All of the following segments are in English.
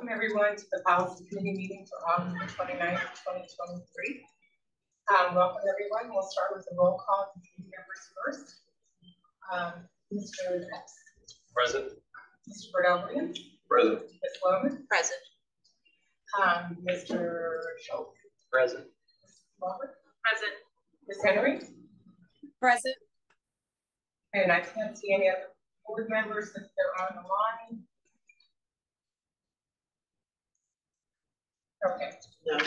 Welcome everyone to the policy committee meeting for August the 29th, 2023. Um, welcome everyone. We'll start with the roll call committee members first. Um, Mr. Epps. Present. Mr. Burdell Williams. Present. Ms. Loman. Present. Um, Mr. Schultz. Present. Ms. Robert. Present. Ms. Henry. Present. And I can't see any other board members if they're on the line. Okay. No.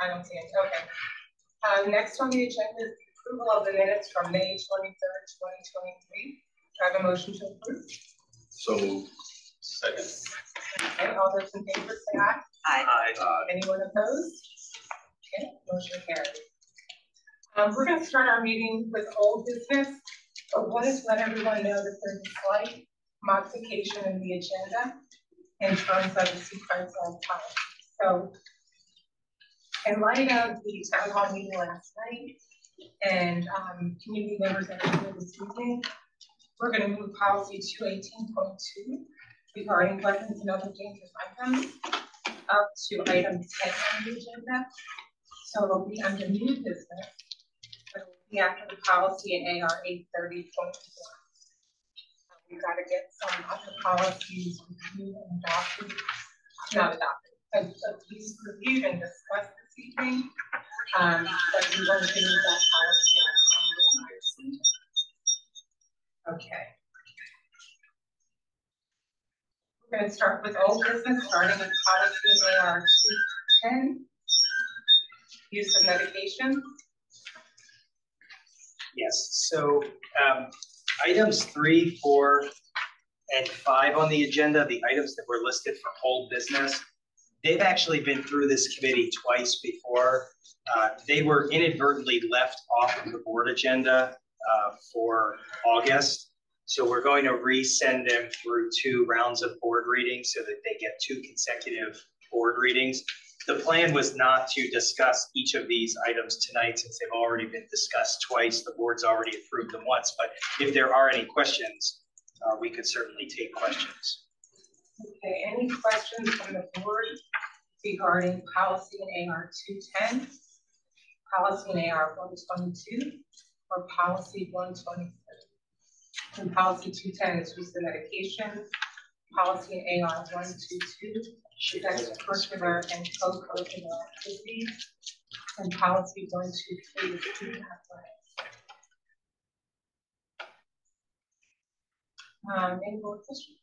I don't see it. Okay. Uh, next on the agenda is the approval of the minutes from May twenty-third, twenty twenty-three. Do I have a motion to approve? So moved. Second. Okay, all those in favor say aye. Aye. Aye. Anyone opposed? Okay, motion carries. Um, we're gonna start our meeting with old business, but wanted to let everyone know that there's a slight modification in the agenda in terms of the sequence of policy. So in light of the town hall meeting last night and, um, community members that are here this evening, we're gonna move policy two eighteen point two regarding weapons and other dangerous items up to item ten on the agenda. So it'll be under new business. but It'll be after the policy in AR eight thirty point one. We've got to get some other policies reviewed and adopted, not adopted, but at least reviewed and discussed evening. Um, but want to that policy on Okay. We're gonna start with old business, starting with policy AR two ten. Use of medication. Yes, so um, items three, four, and five on the agenda, the items that were listed for old business, they've actually been through this committee twice before. Uh, They were inadvertently left off of the board agenda uh, for August. So we're going to resend them through two rounds of board readings so that they get two consecutive board readings. The plan was not to discuss each of these items tonight since they've already been discussed twice. The board's already approved them once, but if there are any questions, uh, we could certainly take questions. Okay, any questions from the board regarding policy in AR two ten? Policy in AR one twenty-two or policy one twenty-three? And policy two ten is use of medication. Policy in AR one two two, is extracurricular and co-curricular activities. And policy one two three is student athletics. Um, any more questions?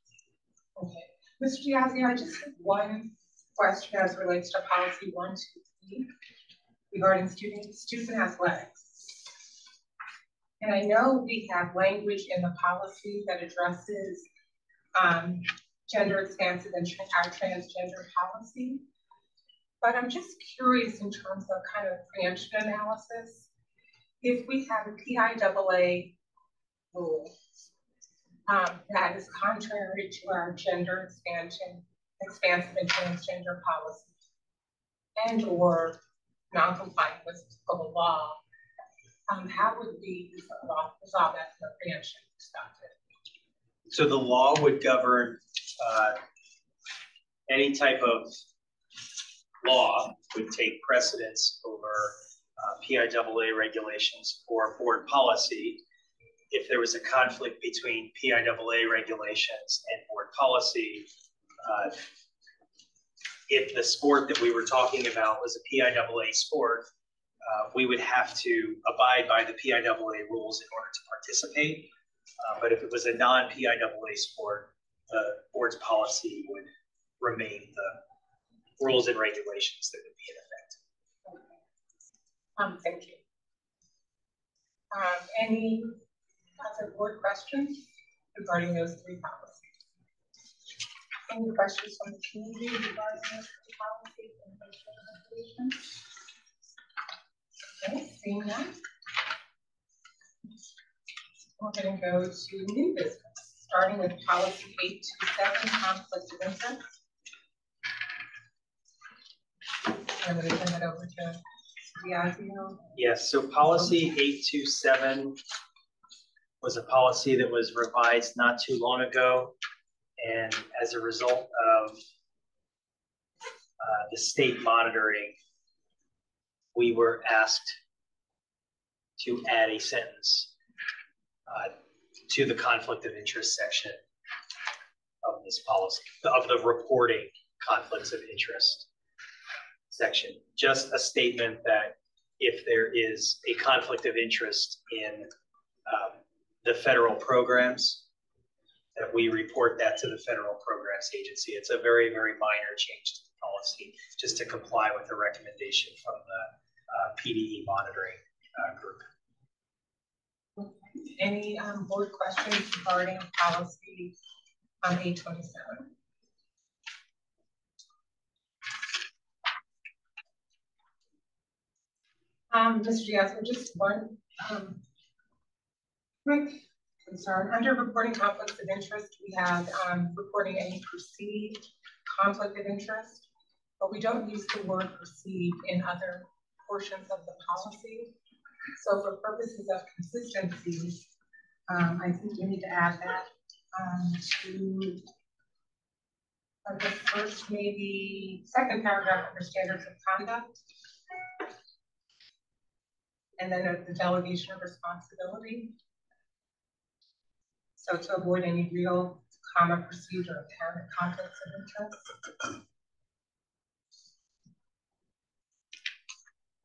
Okay, Mr. Diazzi, I just have one question as relates to policy one, two, three regarding student, student athletics. And I know we have language in the policy that addresses um, gender expansive and tra our transgender policy. But I'm just curious in terms of kind of preemption analysis, if we have a PIAA rule um, that is contrary to our gender expansion, expansive and transgender policy, and or non-compliant with the law, um, how would we resolve, resolve that from a preemption perspective? So the law would govern uh, any type of law would take precedence over uh, PIAA regulations or board policy. If there was a conflict between PIAA regulations and board policy, uh, if the sport that we were talking about was a PIAA sport, uh, we would have to abide by the PIAA rules in order to participate. Uh, but if it was a non-PIAA sport, the board's policy would remain the rules and regulations that would be in effect. Um, thank you. Um, any other board questions regarding those three policies? Any questions from the community regarding policies and resolutions? Okay, seeing none. We're gonna go to new business, starting with policy eight two seven, conflict of interest. I'm gonna turn it over to Diazio. Yes, so policy 827 was a policy that was revised not too long ago. And as a result of uh, the state monitoring, we were asked to add a sentence uh, to the conflict of interest section of this policy, of the reporting conflicts of interest section. Just a statement that if there is a conflict of interest in um, the federal programs, that we report that to the federal programs agency. It's a very, very minor change to the policy, just to comply with the recommendation from the uh, PDE monitoring uh, group. Any um board questions regarding policy on twenty seven? Um, Mr. Diaz, just one um quick concern. Under reporting conflicts of interest, we have um reporting any perceived conflict of interest, but we don't use the word perceived in other portions of the policy. So for purposes of consistency, um, I think we need to add that, um, to uh, the first, maybe, second paragraph under standards of conduct. And then the delegation of responsibility. So to avoid any real, comma, perceived or apparent conflicts of interest.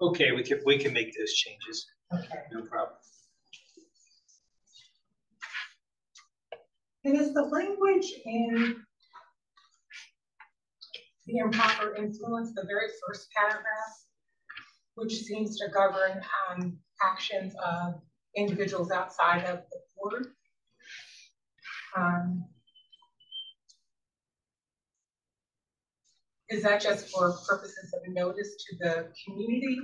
Okay, we can, we can make those changes, Okay. no problem. And is the language in the improper influence, the very first paragraph, which seems to govern um actions of individuals outside of the board? Um, Is that just for purposes of notice to the community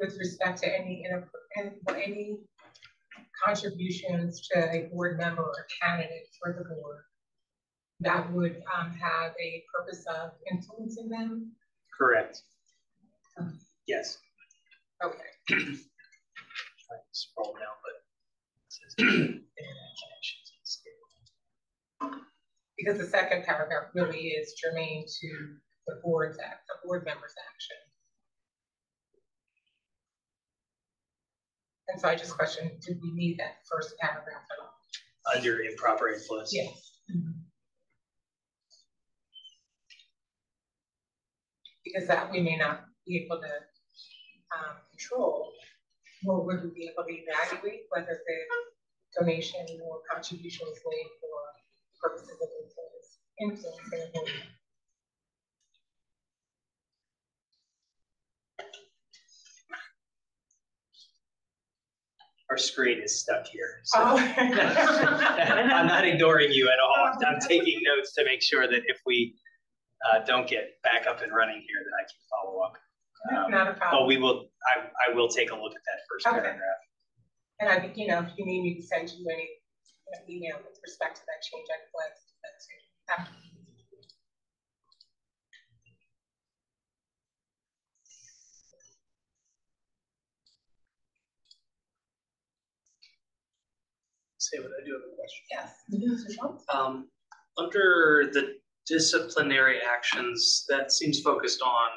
with respect to any, any contributions to a board member or candidate for the board that would um have a purpose of influencing them? Correct. Yes. Okay, Trying to Scroll down, but. it says internet connections unstable. Because the second paragraph really is germane to the board's act, the board member's action. And so I just questioned, did we need that first paragraph at all? Under improper influence. Yes. Because that we may not be able to um control, nor would we be able to evaluate whether the donation or contribution was made purposes of influence, board. Our screen is stuck here, so. Oh. I'm not ignoring you at all. I'm taking notes to make sure that if we uh, don't get back up and running here, that I can follow up. Um, Not a problem. But we will, I, I will take a look at that first Okay. paragraph. And I think, you know, if you need me to send you any you know, email with respect to that change, I'd like to do that too. After. Say what I do have a question. Yes. Mr. Schultz? Um, under the disciplinary actions, that seems focused on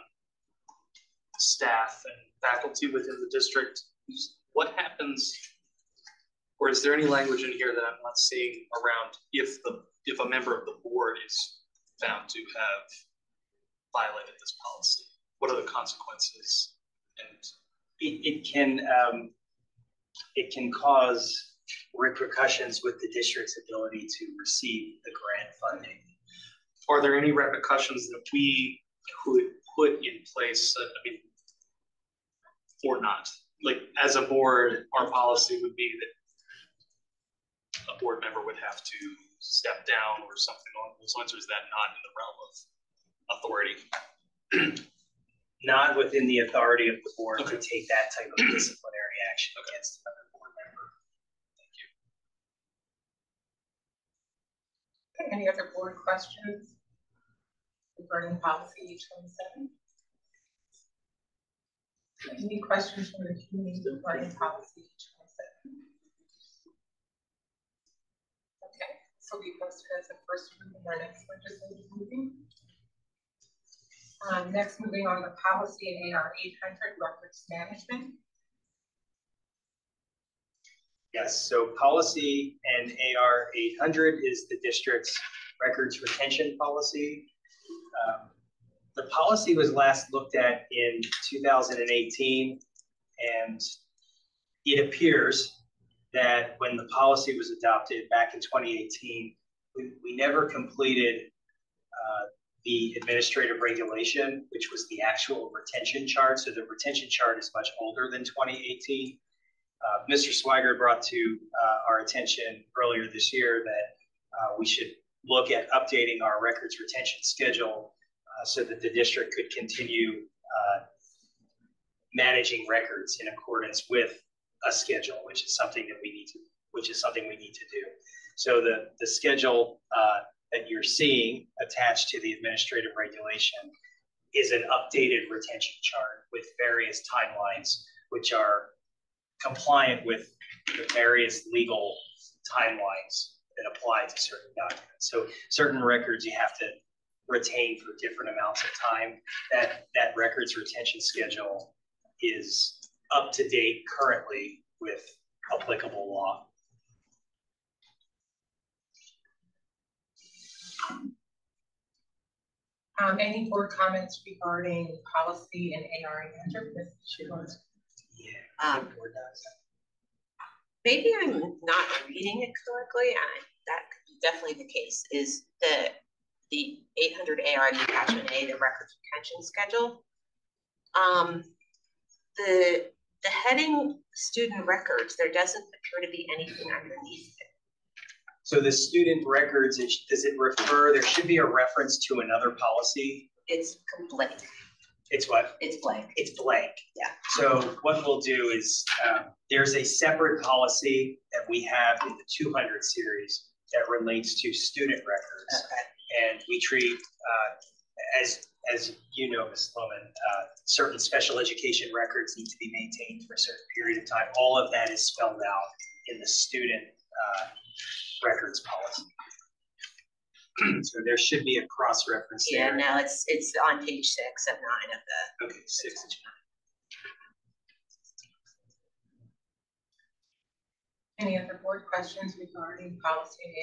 staff and faculty within the district. What happens? Or is there any language in here that I'm not seeing around if the, if a member of the board is found to have violated this policy? What are the consequences? And It, it can, um, it can cause repercussions with the district's ability to receive the grant funding. are there any repercussions that we could put in place, uh, I mean, or not? Like, as a board, our policy would be that a board member would have to step down or something along those lines, or is that not in the realm of authority? Not within the authority of the board to take that type of disciplinary action against another board member. Thank you. Okay, any other board questions regarding policy H twenty-seven? Any questions from the community regarding policy We posted as a first reading our next legislative meeting. Um, next, moving on to policy and AR eight hundred records management. Yes, so policy and AR eight hundred is the district's records retention policy. Um, The policy was last looked at in two thousand and eighteen, and it appears that when the policy was adopted back in twenty eighteen, we, we never completed uh, the administrative regulation, which was the actual retention chart. So the retention chart is much older than twenty eighteen. Uh, Mr. Swiger brought to uh, our attention earlier this year that uh, we should look at updating our records retention schedule uh, so that the district could continue uh, managing records in accordance with a schedule, which is something that we need to, which is something we need to do. So the, the schedule uh, that you're seeing attached to the administrative regulation is an updated retention chart with various timelines, which are compliant with the various legal timelines that apply to certain documents. So certain records you have to retain for different amounts of time. That that records retention schedule is up to date currently with applicable law. Um, any board comments regarding policy and AR eight hundred? Ms. Schubert? Yeah. Um, Board does. maybe I'm not reading it correctly, and that could be definitely the case, is the, the eight hundred AR detachment A, the records retention schedule. Um, the, the heading student records, there doesn't appear to be anything underneath it. So the student records, it, does it refer, there should be a reference to another policy. It's blank, It's what? it's blank. It's blank. Yeah. So what we'll do is, um, there's a separate policy that we have in the two hundred series that relates to student records. Okay, And we treat, uh, as, as you know, Ms. Loman, uh, certain special education records need to be maintained for a certain period of time. All of that is spelled out in the student, uh, records policy. So there should be a cross-reference yeah, there. no, it's, it's on page six of nine of the, Okay, six. Any other board questions regarding policy and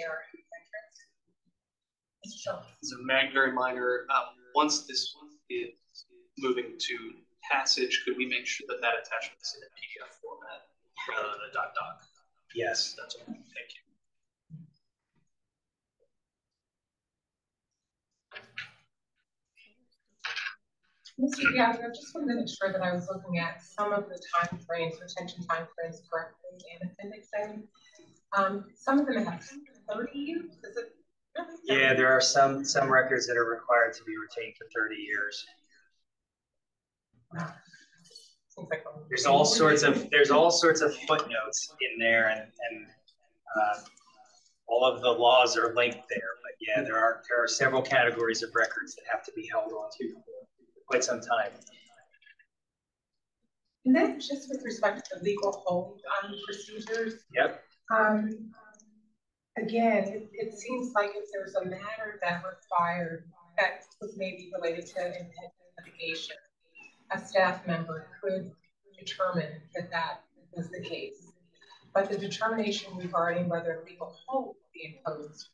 AR eight hundred? Mr. Schultz? As a mag reminder, um, once this is moving to passage, could we make sure that that attachment is in a PDF format rather than a dot doc? Yes. That's all, thank you. Mr. Piazza, I just wanted to make sure that I was looking at some of the timeframes, retention timeframes correctly in appendix A. Um, some of them have thirty years, is it? Yeah, there are some, some records that are required to be retained for thirty years. Wow. Seems like a- There's all sorts of, there's all sorts of footnotes in there and, and, uh, all of the laws are linked there, but yeah, there are, there are several categories of records that have to be held onto for quite some time. And then just with respect to legal hold on procedures, Yep, um. Again, it it seems like if there's a matter that required, that was maybe related to impending litigation. A staff member could determine that that was the case. But the determination regarding whether legal hold will be imposed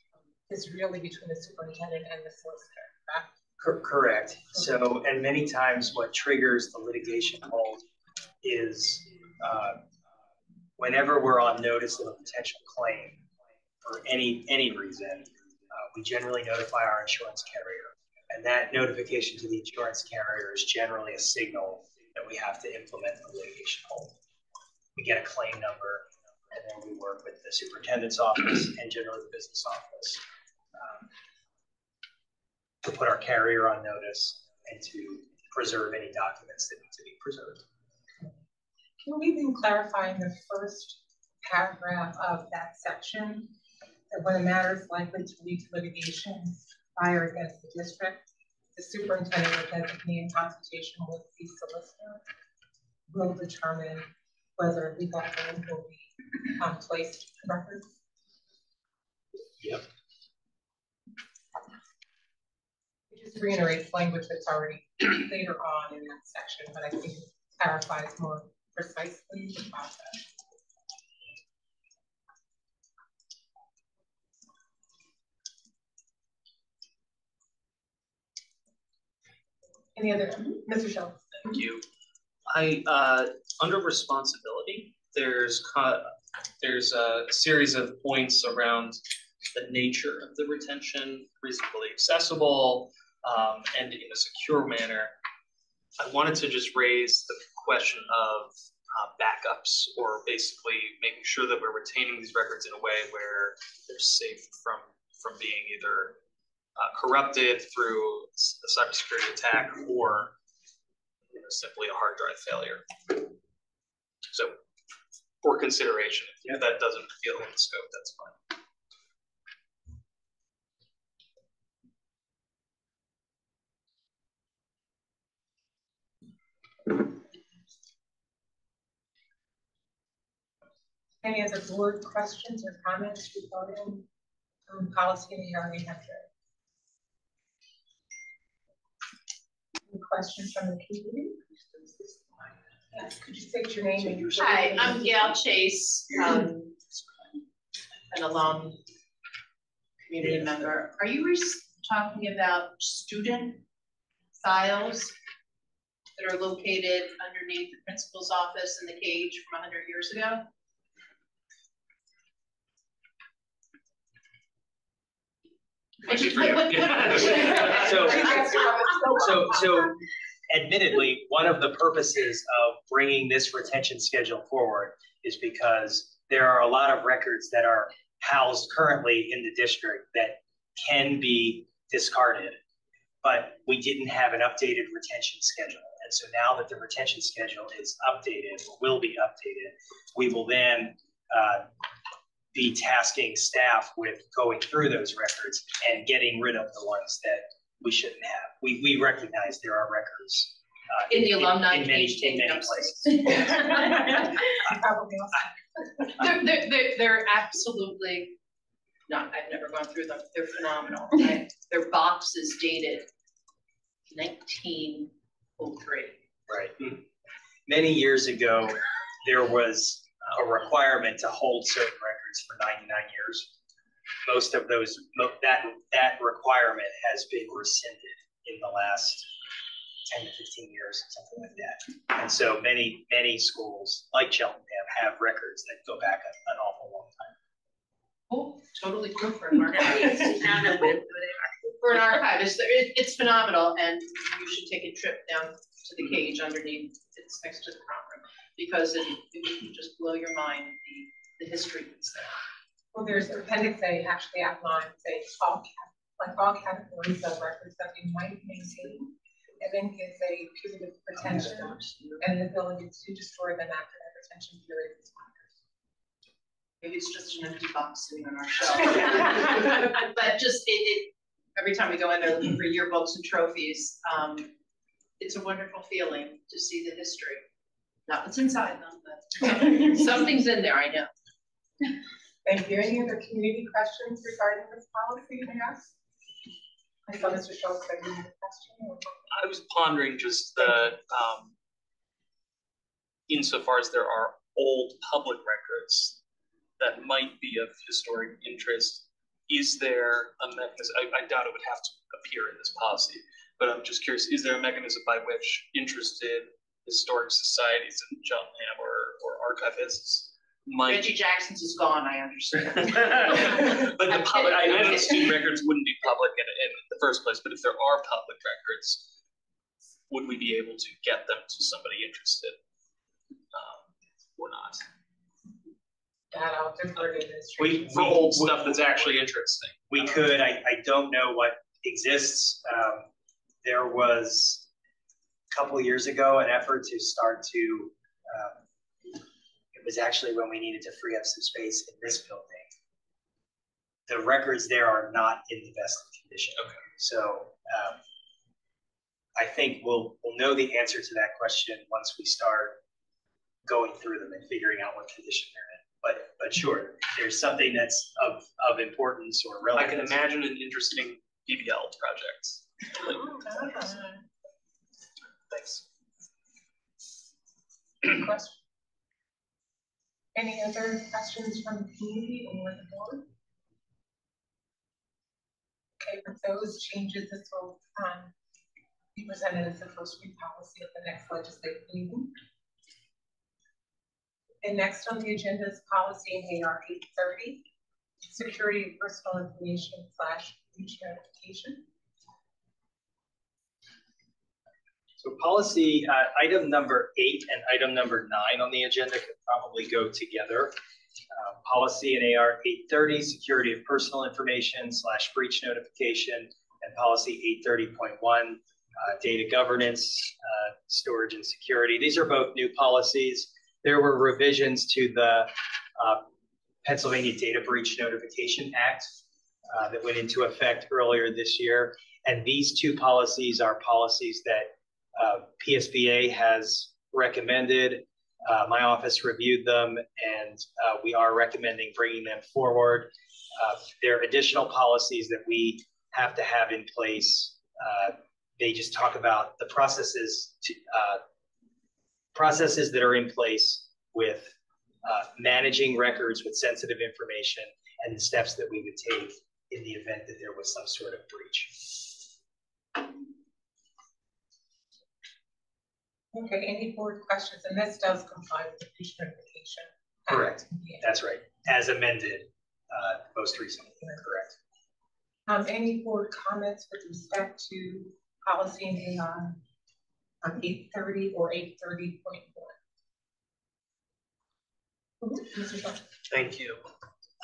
is really between the superintendent and the solicitor, correct? cor- correct. So, and many times what triggers the litigation hold is, uh, whenever we're on notice of a potential claim for any, any reason, uh, we generally notify our insurance carrier. And that notification to the insurance carrier is generally a signal that we have to implement the litigation hold. We get a claim number, and then we work with the superintendent's office and generally the business office um, to put our carrier on notice and to preserve any documents that need to be preserved. Can we then clarify in the first paragraph of that section that when a matter is likely to lead to litigation by or against the district, the superintendent will designate in consultation with the solicitor will determine whether legal hold will be um, placed in records? Yep. It just reiterates language that's already later on in that section, but I think it clarifies more precisely the process. Any other, Mr. Schultz? Thank you. I, uh, under responsibility, there's there's a series of points around the nature of the retention, reasonably accessible, um, and in a secure manner. I wanted to just raise the question of uh, backups, or basically making sure that we're retaining these records in a way where they're safe from from being either uh, corrupted through a cybersecurity attack or you know, simply a hard drive failure. So for consideration, if that doesn't feel in the scope, that's fine. Any other board questions or comments regarding um, policy in the area of Any questions from the community? Could you state your name? and- Hi, I'm Gail Chase, um, an alum, community member. Are you talking about student files that are located underneath the principal's office in the cage from hundred years ago? For you. So- Are you guys comments? So, so admittedly, one of the purposes of bringing this retention schedule forward is because there are a lot of records that are housed currently in the district that can be discarded. But we didn't have an updated retention schedule. And so now that the retention schedule is updated, or will be updated, we will then uh, be tasking staff with going through those records and getting rid of the ones that we shouldn't have. We, we recognize there are records. uh, In the alumni In many, cage in taken many upstairs. places. Probably also. They're, they're, they're, they're absolutely, not, I've never gone through them, they're phenomenal. I- Their box is dated nineteen oh three. Right. Many years ago, there was a requirement to hold certain records for ninety-nine years. Most of those, that, that requirement has been rescinded in the last ten to fifteen years, something like that. And so many, many schools, like Cheltenham, have records that go back a- an awful long time. Oh, totally cool for an archive. For an archivist, there- it, it's phenomenal, and you should take a trip down to the cage underneath, it's next to the front room. Because it, it would just blow your mind, the, the history that's there. Well, there's appendix A actually outlines a all, like all categories of records that we might maintain. And then gives a period of retention and the ability to destroy them after that retention period expires. Maybe it's just an empty box sitting on our shelf. But just, it, it, every time we go in there looking for yearbooks and trophies, um, it's a wonderful feeling to see the history. Not what's inside them, but something's in there, I know. Thank you. Any other community questions regarding this policy, yes? I saw Mr. Schultz had a question. I was pondering just the, um, insofar as there are old public records that might be of historic interest, is there a mechanism, I, I doubt it would have to appear in this policy, but I'm just curious, is there a mechanism by which interested historic societies in Cheltenham or, or archivists might Reggie Jackson's is gone, I understand. but the public, I know kidding. that student records wouldn't be public in, in the first place, but if there are public records, would we be able to get them to somebody interested? Um, or not? That I'll defer to administration. We, For we- old we- stuff that's actually interesting. We could, I, I don't know what exists. Um, there was a couple years ago, an effort to start to, um, it was actually when we needed to free up some space in this building. The records there are not in the best condition. Okay. So, um, I think we'll, we'll know the answer to that question once we start going through them and figuring out what condition they're in. But, but sure, there's something that's of, of importance or I can imagine an interesting PBL project Thanks. Question? Any other questions from the community or the board? Okay, with those changes, this will, um, be presented as the first read policy at the next legislative meeting. And next on the agenda is policy AR eight thirty, security of personal information slash breach notification. So policy, uh, item number eight and item number nine on the agenda could probably go together. Uh, Policy in AR eight thirty, security of personal information slash breach notification, and policy eight thirty point one, uh, data governance, uh, storage and security. These are both new policies. There were revisions to the uh, Pennsylvania Data Breach Notification Act uh, that went into effect earlier this year. And these two policies are policies that uh, PSBA has recommended. Uh, my office reviewed them and uh, we are recommending bringing them forward. Uh, there are additional policies that we have to have in place. Uh, they just talk about the processes to, uh, processes that are in place with managing records with sensitive information and the steps that we would take in the event that there was some sort of breach. Okay, any board questions? And this does comply with the breach notification. Correct. Yeah. That's right, as amended uh, most recently, correct. Um, any board comments with respect to policy in AR on eight thirty or eight thirty point one? Thank you.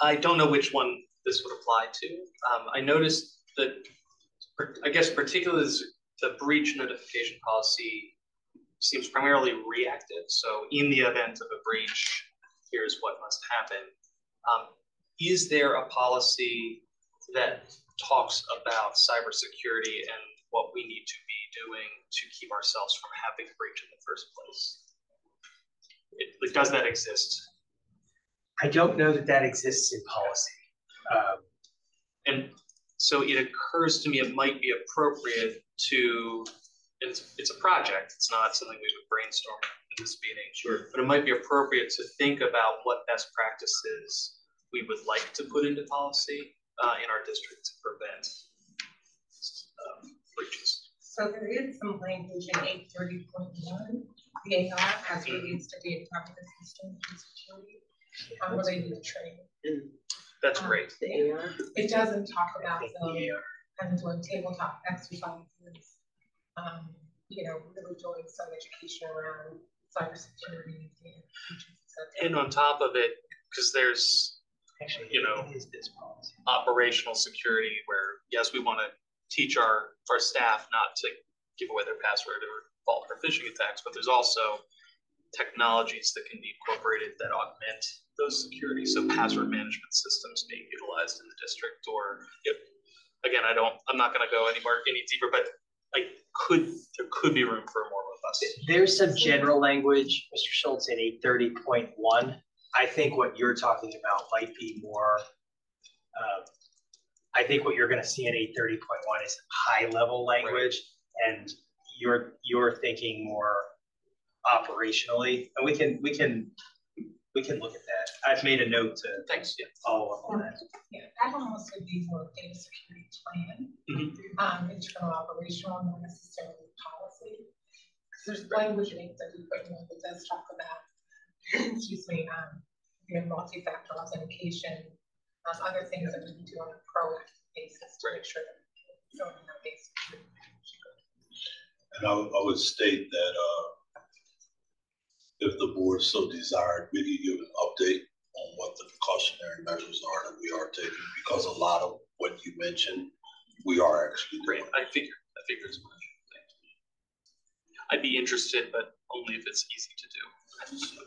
I don't know which one this would apply to. Um, I noticed that, I guess particularly this- the breach notification policy seems primarily reactive. So in the event of a breach, here's what must happen. Um, is there a policy that talks about cybersecurity and what we need to be doing to keep ourselves from having a breach in the first place? It, like, does that exist? I don't know that that exists in policy. Um, And so it occurs to me it might be appropriate to, it's, it's a project, it's not something we would brainstorm in this meeting. Sure. But it might be appropriate to think about what best practices we would like to put into policy uh, in our district to prevent um, breaches. So there is some language in eight thirty point one, the AR as relates to data governance system and security. um, related to training. That's Um, great. It doesn't talk about I the the AR kind of doing tabletop exercises. Um, you know, really doing some education around cybersecurity, cetera. And on top of it, because there's Actually, you know, operational security where, yes, we want to teach our, our staff not to give away their password or fall for phishing attacks, but there's also technologies that can be incorporated that augment those security. So password management systems being utilized in the district or, if, again, I don't, I'm not going to go anywhere any deeper, but I could, there could be room for a more robust. There's some general language, Mr. Schultz, in eight thirty point one. I think what you're talking about might be more, um, I think what you're gonna see in eight thirty point one is high level language. And you're, you're thinking more operationally, and we can, we can, we can look at that. I've made a note to Thanks, yeah. follow up on that. Yeah, that almost would be more data security plan, Mhm. um, internal operational, not necessarily policy. Because there's language in it that we put in that does talk about, excuse me, um, you know, multi-factor authentication, um, other things that we can do on a proactive basis to make sure that we're on our basic. And I would, I would state that, uh, if the board so desired, we could give an update on what the precautionary measures are that we are taking, because a lot of what you mentioned, we are actually Great, doing. I figured, I figured as much. Thanks. I'd be interested, but only if it's easy to do.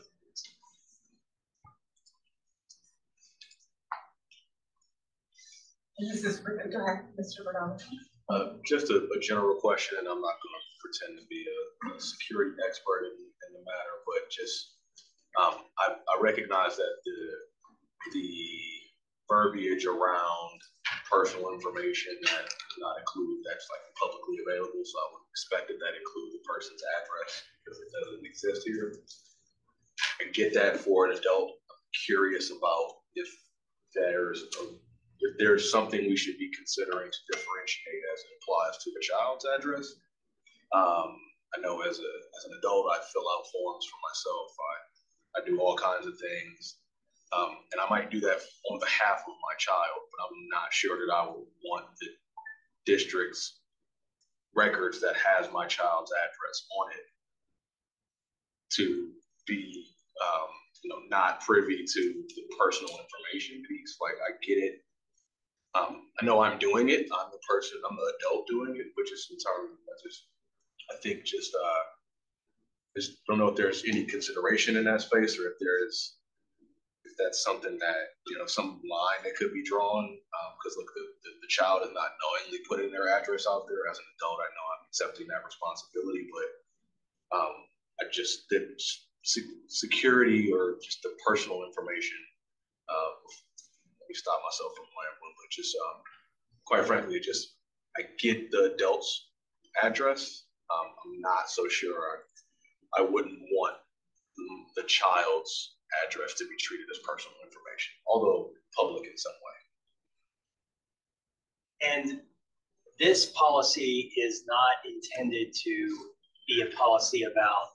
This is, for- go ahead, Mr. Bernard. Uh, just a, a general question, and I'm not gonna pretend to be a, a security expert in, in the matter, but just, um, I, I recognize that the, the verbiage around personal information that does not include that's like publicly available, so I would expect that that include the person's address, because it doesn't exist here. I get that for an adult, I'm curious about if there's, a- if there's something we should be considering to differentiate as it applies to a child's address. Um, I know as a, as an adult, I fill out forms for myself, I, I do all kinds of things. Um, and I might do that on behalf of my child, but I'm not sure that I would want the district's records that has my child's address on it to be, um, you know, not privy to the personal information piece. Like, I get it. Um, I know I'm doing it. I'm the person, I'm the adult doing it, which is entirely, I just, I think just, uh, just don't know if there's any consideration in that space or if there is, if that's something that, you know, some line that could be drawn. Um, cause look, the, the, the child is not knowingly putting their address out there. As an adult, I know I'm accepting that responsibility, but, um, I just, the se- security or just the personal information, uh, let me stop myself from rambling, but just, um, quite frankly, just, I get the adult's address. Um, I'm not so sure I, I wouldn't want the- child's address to be treated as personal information, although public in some way. And this policy is not intended to be a policy about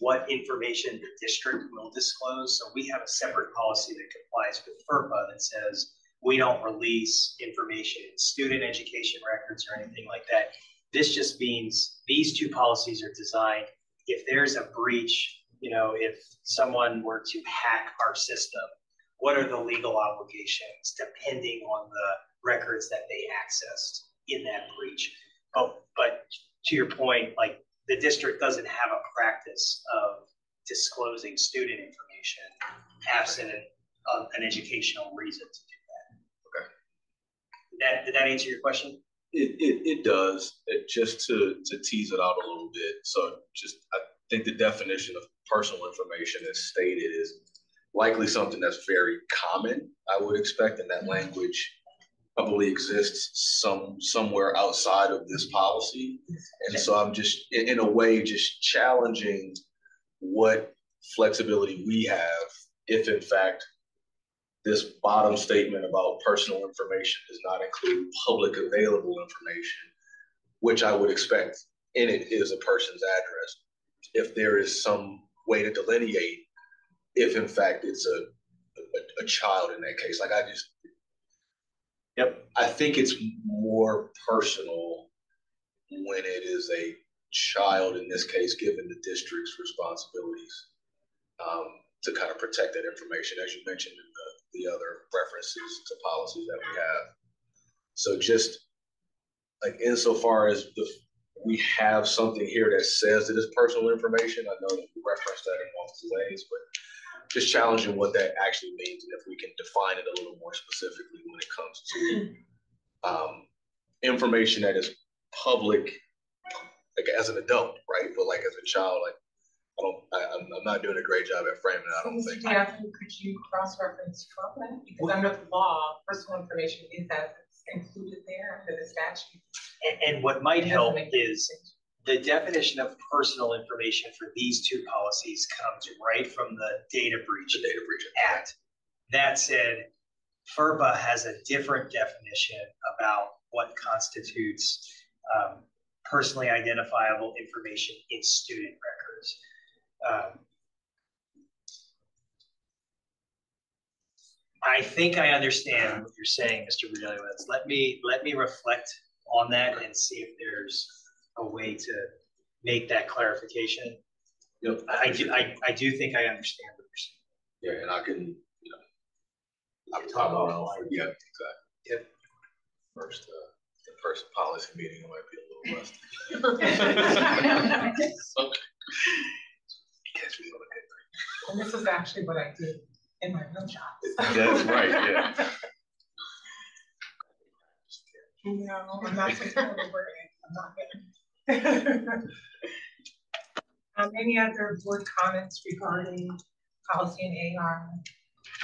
what information the district will disclose. So we have a separate policy that complies with FERPA that says we don't release information in student education records or anything like that. This just means these two policies are designed, if there's a breach, you know, if someone were to hack our system, what are the legal obligations depending on the records that they accessed in that breach? But, but to your point, like the district doesn't have a practice of disclosing student information absent an, of an educational reason to do that. Okay. Did that, did that answer your question? It, it, it does, it, just to, to tease it out a little bit, so just, I think the definition of personal information as stated is likely something that's very common, I would expect, and that language probably exists some, somewhere outside of this policy. And so I'm just, in, in a way, just challenging what flexibility we have if in fact this bottom statement about personal information does not include public available information, which I would expect in it is a person's address. If there is some way to delineate if in fact it's a, a, a child in that case, like I just. Yep. I think it's more personal when it is a child, in this case, given the district's responsibilities. Um, to kind of protect that information, as you mentioned in the, the other references to policies that we have. So just like insofar as the, we have something here that says that it's personal information, I know that we referenced that in multiple ways, but just challenging what that actually means and if we can define it a little more specifically when it comes to um, information that is public, like as an adult, right? But like as a child, like I don't, I, I'm, I'm not doing a great job at framing it. I don't think. Yeah, could you cross-reference Trump Because under the law, personal information is that it's included there under the statute. And, and what might help is the definition of personal information for these two policies comes right from the data breach The data breach. act. That said, FERPA has a different definition about what constitutes um, personally identifiable information in student records. Um, I think I understand what you're saying, Mr. Berdelowitz. Let me, let me reflect on that and see if there's a way to make that clarification. Yep. I do, I, I do think I understand what you're saying. Yeah, and I can, you know. I can Talk talk offline. about, yeah, exactly. Yep. First, uh, the first policy meeting, it might be a little rusty. Okay. Catch me on a good And this is actually what I did in my real job. That's right, yeah. No, I'm not so terrible word, I'm not good. Um, any other board comments regarding policy and AR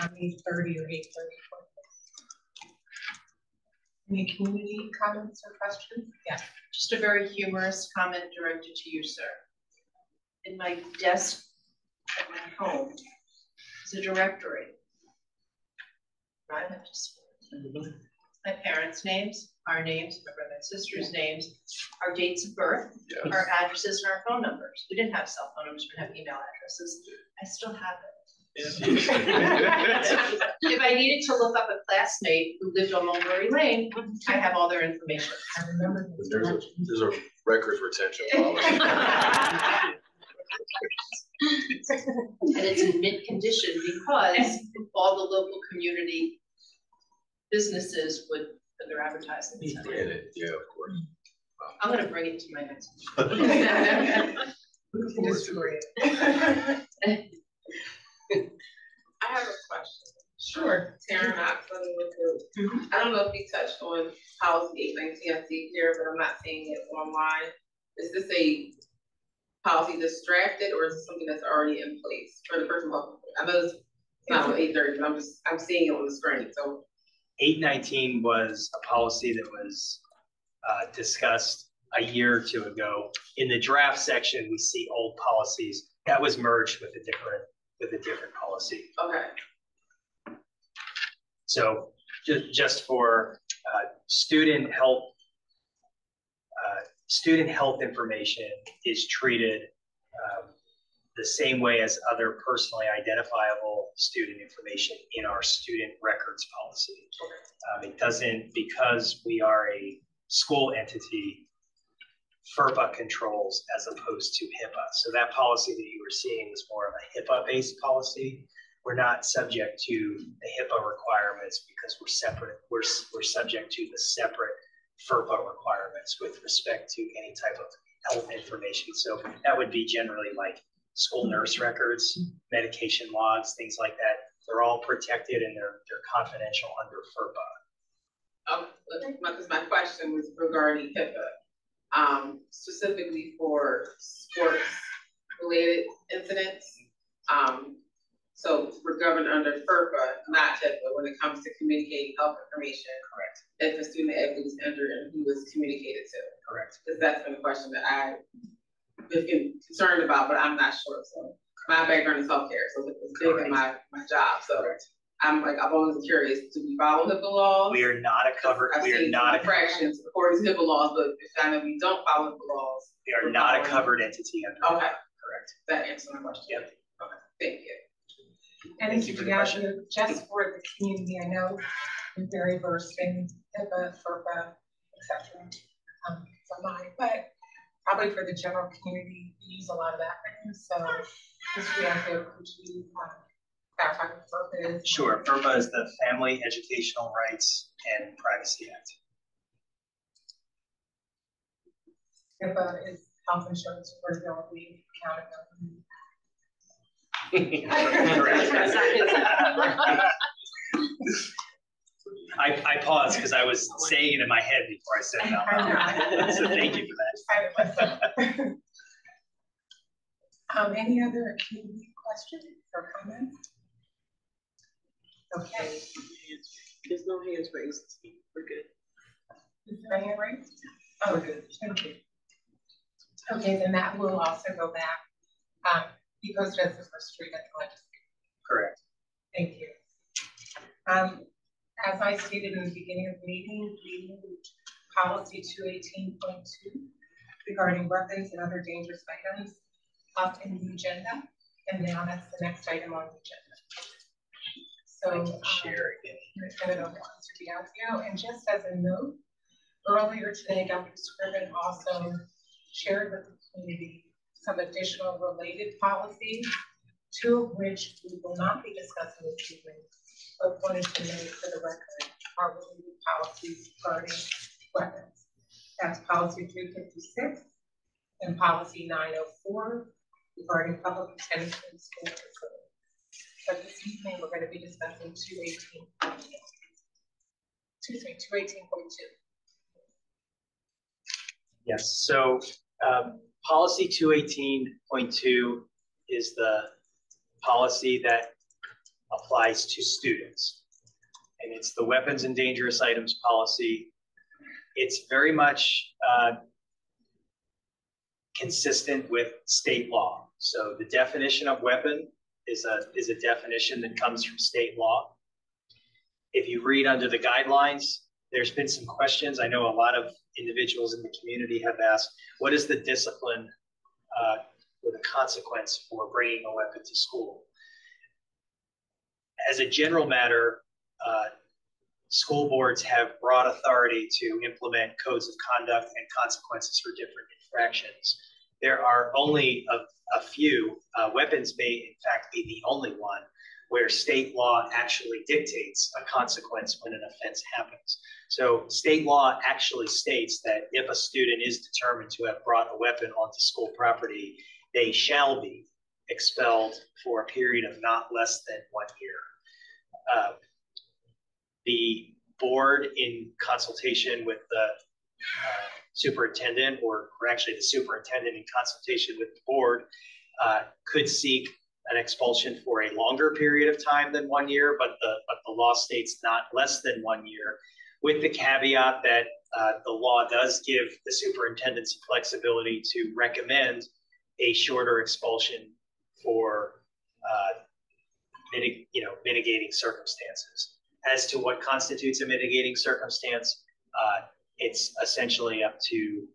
on eight thirty or eight thirty? Any community comments or questions? Yes. Just a very humorous comment directed to you, sir. In my desk at my home is a directory. I went to school. My parents' names, our names, my brother and sister's names, our dates of birth, Yeah. our addresses and our phone numbers. We didn't have cell phone numbers, we didn't have email addresses. I still have it. If I needed to look up a classmate who lived on Mulberry Lane, I have all their information. I remember. There's a, there's a records retention policy. And it's in mint condition because all the local community businesses would put their advertisements in. In it, yeah, of course. I'm gonna bring it to my next. We destroy it. I have a question. Sure. Tara Knox, I'm with you. I don't know if you touched on policy eight nineteen, I see here, but I'm not seeing it online. Is this a policy that's drafted or is it something that's already in place for the person? who- I know it's not on eight thirty, but I'm just, I'm seeing it on the screen, so. Eight nineteen was a policy that was uh, discussed a year or two ago. In the draft section, we see old policies. That was merged with a different, with a different policy. Okay, So just, just for uh, student health, student health information is treated um, the same way as other personally identifiable student information in our student records policy. Um, It doesn't, because we are a school entity, FERPA controls as opposed to HIPAA. So that policy that you were seeing is more of a HIPAA-based policy we're not subject to the HIPAA requirements because we're separate, we're, we're subject to the separate FERPA requirements with respect to any type of health information. So that would be generally like school nurse records, medication logs, things like that. They're all protected and they're, they're confidential under FERPA. um, because my question was regarding HIPAA. Um, specifically for sports related incidents. Um, so we're governed under FERPA, not HIPAA, when it comes to communicating health information. Correct. If a student athlete was injured and who was communicated to. Correct. Because that's been a question that I have been concerned about, but I'm not sure, so. My background is healthcare, so it's big in my, my job, so I'm like, I'm always curious, do we follow HIPAA laws? We are not a covered, we are not a, infractions according to HIPAA laws, but if I know we don't follow HIPAA laws, we are not a covered entity under. okay, Correct. that answers my question. Yep. Okay, thank you. And Thank you for the. Just for the community, I know you're very versed in HIPAA, FERPA, et cetera. Um, for mine, but probably for the general community, we use a lot of acronyms, so Ms. Bianco, could you, um, clarify what FERPA is? Sure, FERPA is the Family Educational Rights and Privacy Act. HIPAA is health insurance affordability, accountability. I, I paused because I was saying it in my head before I said it out loud. So thank you for that. Um, any other community questions or comments? Okay, There's no hands raised. We're good. is there any raised? Oh, good, thank you. Okay, then that will also go back, um, be posted as the first read at the legislature. Correct. Thank you. Um, as I stated in the beginning of the meeting, we moved policy two eighteen point two regarding weapons and other dangerous items up in the agenda, and now that's the next item on the agenda. So, um, Share again. Mr. Bianco, and just as a note, earlier today, Dr. Scriven also shared with the community some additional related policies, two of which we will not be discussing this evening, but wanted to make for the record are related policies regarding weapons. That's policy three fifty-six and policy nine oh four regarding public attendance in school facilities. But this evening, we're gonna be discussing two eighteen point two. Excuse me, two eighteen point two. Yes, so um, policy two eighteen point two is the policy that applies to students. And it's the weapons and dangerous items policy it's very much uh, consistent with state law. So the definition of weapon is a is a definition that comes from state law. If you read under the guidelines, there's been some questions. I know a lot of individuals in the community have asked, what is the discipline uh, or the consequence for bringing a weapon to school? As a general matter, uh, school boards have broad authority to implement codes of conduct and consequences for different infractions. There are only a, a few, uh, weapons may in fact be the only one, where state law actually dictates a consequence when an offense happens. So state law actually states that if a student is determined to have brought a weapon onto school property, they shall be expelled for a period of not less than one year. Uh, the board, in consultation with the uh, superintendent, or, or actually the superintendent in consultation with the board, uh, could seek an expulsion for a longer period of time than one year, but the but the law states not less than one year, with the caveat that uh, the law does give the superintendent some flexibility to recommend a shorter expulsion for uh, mitig- you know mitigating circumstances. As to what constitutes a mitigating circumstance, uh, it's essentially up to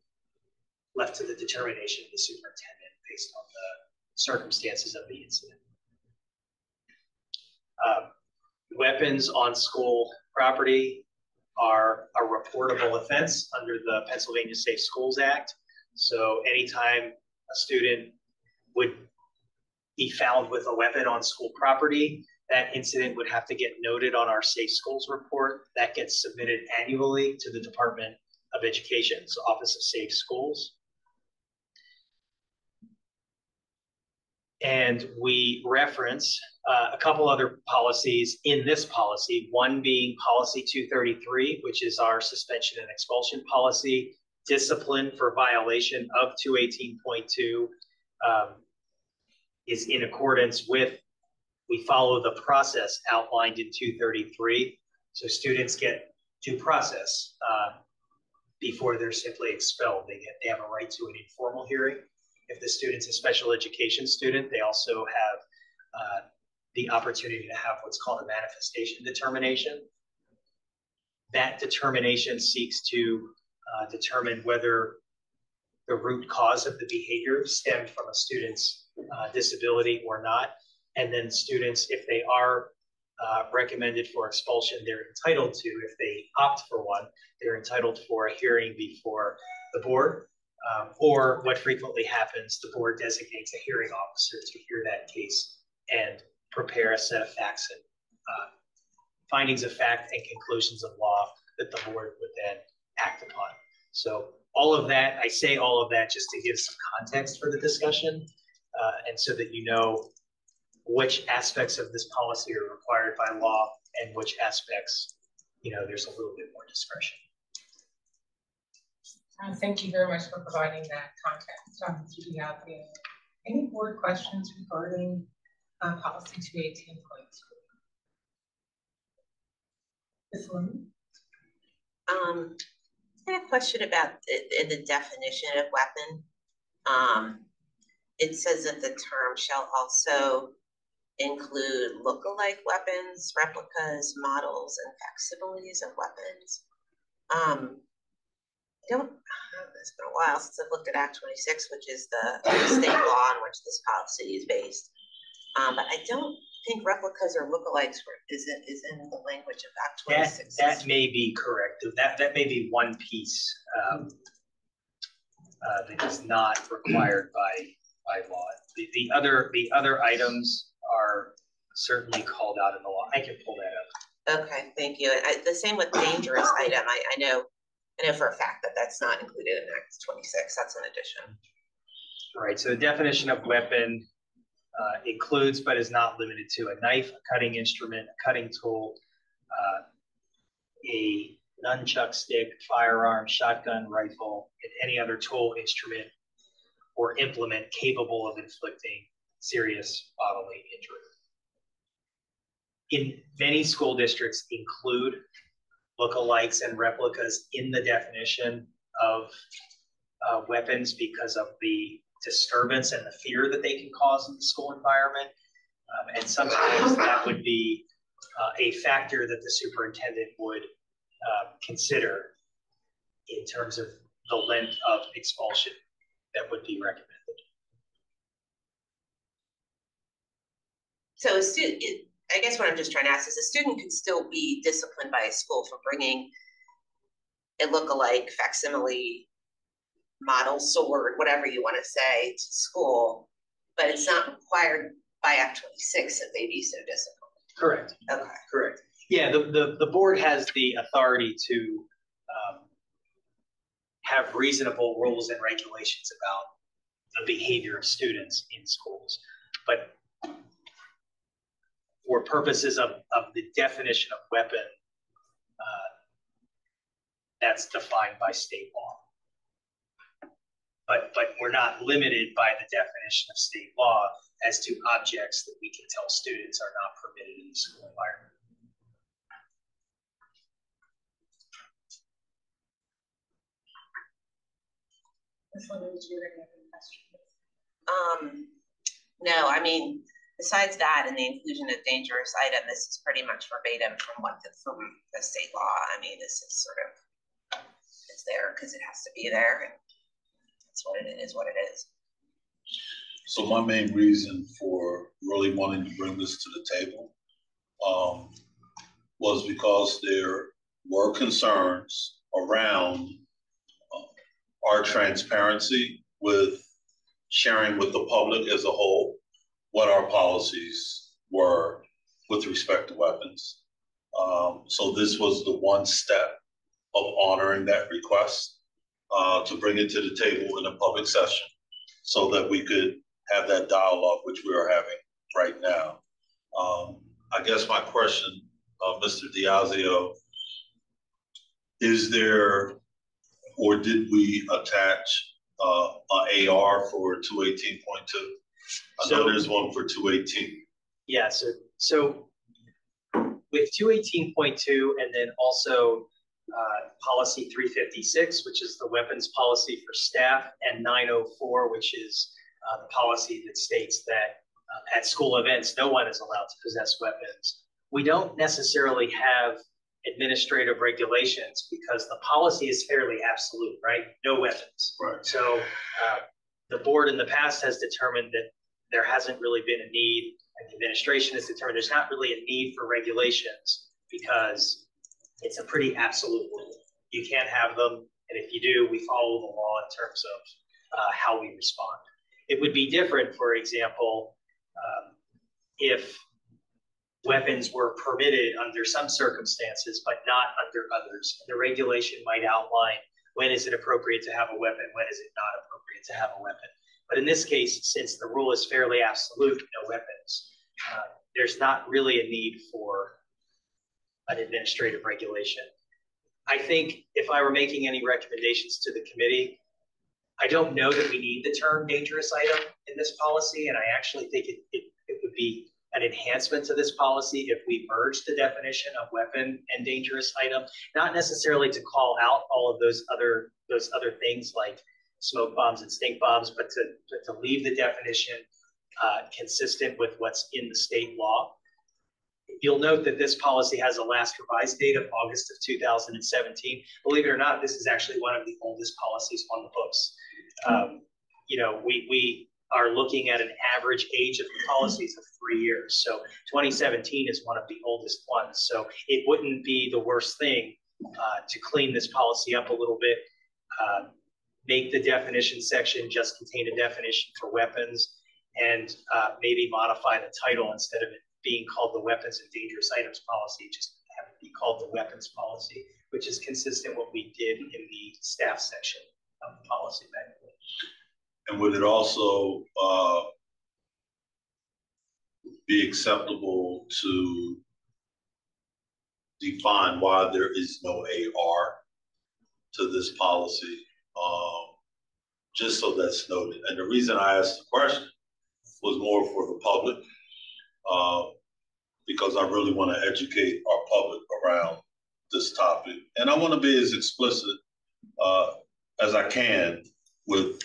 left to the determination of the superintendent based on the circumstances of the incident. Um, weapons on school property are a reportable offense under the Pennsylvania Safe Schools Act. So anytime a student would be found with a weapon on school property, that incident would have to get noted on our Safe Schools report. That gets submitted annually to the Department of Education's Office of Safe Schools. And we reference uh, a couple other policies in this policy, one being policy 233, which is our suspension and expulsion policy, discipline for violation of 218.2 um, is in accordance with, we follow the process outlined in 233. So students get due process uh, before they're simply expelled. They, get, they have a right to an informal hearing if the student's a special education student, they also have uh, the opportunity to have what's called a manifestation determination. That determination seeks to uh, determine whether the root cause of the behavior stemmed from a student's uh, disability or not. And then students, if they are uh, recommended for expulsion, they're entitled to, if they opt for one, they're entitled for a hearing before the board um, or what frequently happens, the board designates a hearing officer to hear that case and prepare a set of facts and uh, findings of fact and conclusions of law that the board would then act upon. So all of that, I say all of that just to give some context for the discussion uh, and so that you know which aspects of this policy are required by law and which aspects, you know, there's a little bit more discretion. Uh, thank you very much for providing that context on the out. Any board questions regarding uh, policy 218.2? Ms. Lynn? Um, I had a question about the, the definition of weapon. Um, it says that the term shall also include look-alike weapons, replicas, models, and facsimiles of weapons. Um, don't, it's been a while since I've looked at Act twenty-six, which is the state law on which this policy is based. Um, but I don't think replicas or lookalikes were, is in, is in the language of Act twenty-six. that may be correct. That, that may be one piece, um, uh, that is not required by, by law. The, the other, the other items are certainly called out in the law. I can pull that up. Okay, thank you. I, the same with dangerous item. I, I know, I know for a fact that that's not included in Act twenty-six. That's an addition. Right, so the definition of weapon uh, includes but is not limited to a knife, a cutting instrument, a cutting tool, uh, a nunchuck stick, firearm, shotgun, rifle, and any other tool, instrument, or implement capable of inflicting serious bodily injury. In many school districts include lookalikes and replicas in the definition of uh, weapons because of the disturbance and the fear that they can cause in the school environment. Um, and sometimes that would be uh, a factor that the superintendent would uh, consider in terms of the length of expulsion that would be recommended. So student, I guess what I'm just trying to ask is a student could still be disciplined by a school for bringing a look-alike facsimile model sword, whatever you want to say, to school, but it's not required by Act twenty-six that they be so disciplined. Correct. Okay. Correct. Yeah, the, the, the board has the authority to um, have reasonable rules and regulations about the behavior of students in schools. But for purposes of, of the definition of weapon, uh, that's defined by state law. But, but we're not limited by the definition of state law as to objects that we can tell students are not permitted in the school environment. Um, no, I mean, besides that and the inclusion of dangerous item, this is pretty much verbatim from what the, from the state law. I mean, this is sort of, it's there because it has to be there. That's what it is, what it is. So my main reason for really wanting to bring this to the table um, was because there were concerns around uh, our transparency with sharing with the public as a whole what our policies were with respect to weapons. Um, so this was the one step of honoring that request uh, to bring it to the table in a public session so that we could have that dialogue which we are having right now. Um, I guess my question, uh, Mr. Diazio, is there, or did we attach uh, a AR for two eighteen point two? I know So- there's one for two eighteen. Yeah, so, so with two eighteen point two and then also uh, policy three fifty-six, which is the weapons policy for staff, and nine oh four, which is uh, the policy that states that uh, at school events, no one is allowed to possess weapons. We don't necessarily have administrative regulations because the policy is fairly absolute, right? No weapons. Right. So uh, the board in the past has determined that there hasn't really been a need, and the administration has determined there's not really a need for regulations because it's a pretty absolute rule. You can't have them, and if you do, we follow the law in terms of uh, how we respond. It would be different, for example, um, if weapons were permitted under some circumstances, but not under others. The regulation might outline when is it appropriate to have a weapon, when is it not appropriate to have a weapon. But in this case, since the rule is fairly absolute, no weapons, uh, there's not really a need for an administrative regulation. I think if I were making any recommendations to the committee, I don't know that we need the term dangerous item in this policy, and I actually think it, it, it would be an enhancement to this policy if we merge the definition of weapon and dangerous item, not necessarily to call out all of those other those other things like smoke bombs and stink bombs, but to, to, leave the definition uh, consistent with what's in the state law. You'll note that this policy has a last revised date of August of 2017. Believe it or not, this is actually one of the oldest policies on the books. Um, you know, we, we are looking at an average age of the policies of three years. So 2017 is one of the oldest ones. So it wouldn't be the worst thing uh, to clean this policy up a little bit, uh, make the definition section just contain a definition for weapons, and uh, maybe modify the title instead of it being called the weapons and dangerous items policy, just have it be called the weapons policy, which is consistent with what we did in the staff section of the policy manual. And would it also, uh, be acceptable to define why there is no AR to this policy? Um, just so that's noted. And the reason I asked the question was more for the public. Uh, because I really want to educate our public around this topic. And I want to be as explicit uh, as I can with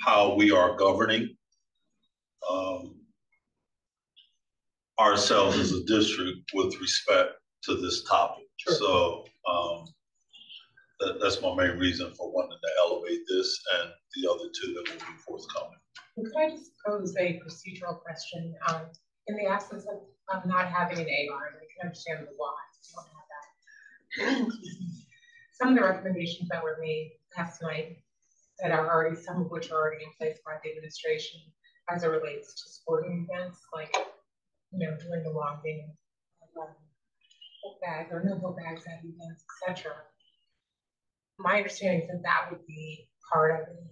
how we are governing um, ourselves as a district with respect to this topic. Sure. So um, that, that's my main reason for wanting to elevate this and the other two that will be forthcoming. Could I just pose a procedural question? Um, in the absence of, of not having an AR, and I can understand the why you don't have that. Some of the recommendations that were made last night that are already, some of which are already in place by the administration as it relates to sporting events, like, you know, doing the long game, um, book or no book bags at events, et cetera. My understanding is that that would be part of it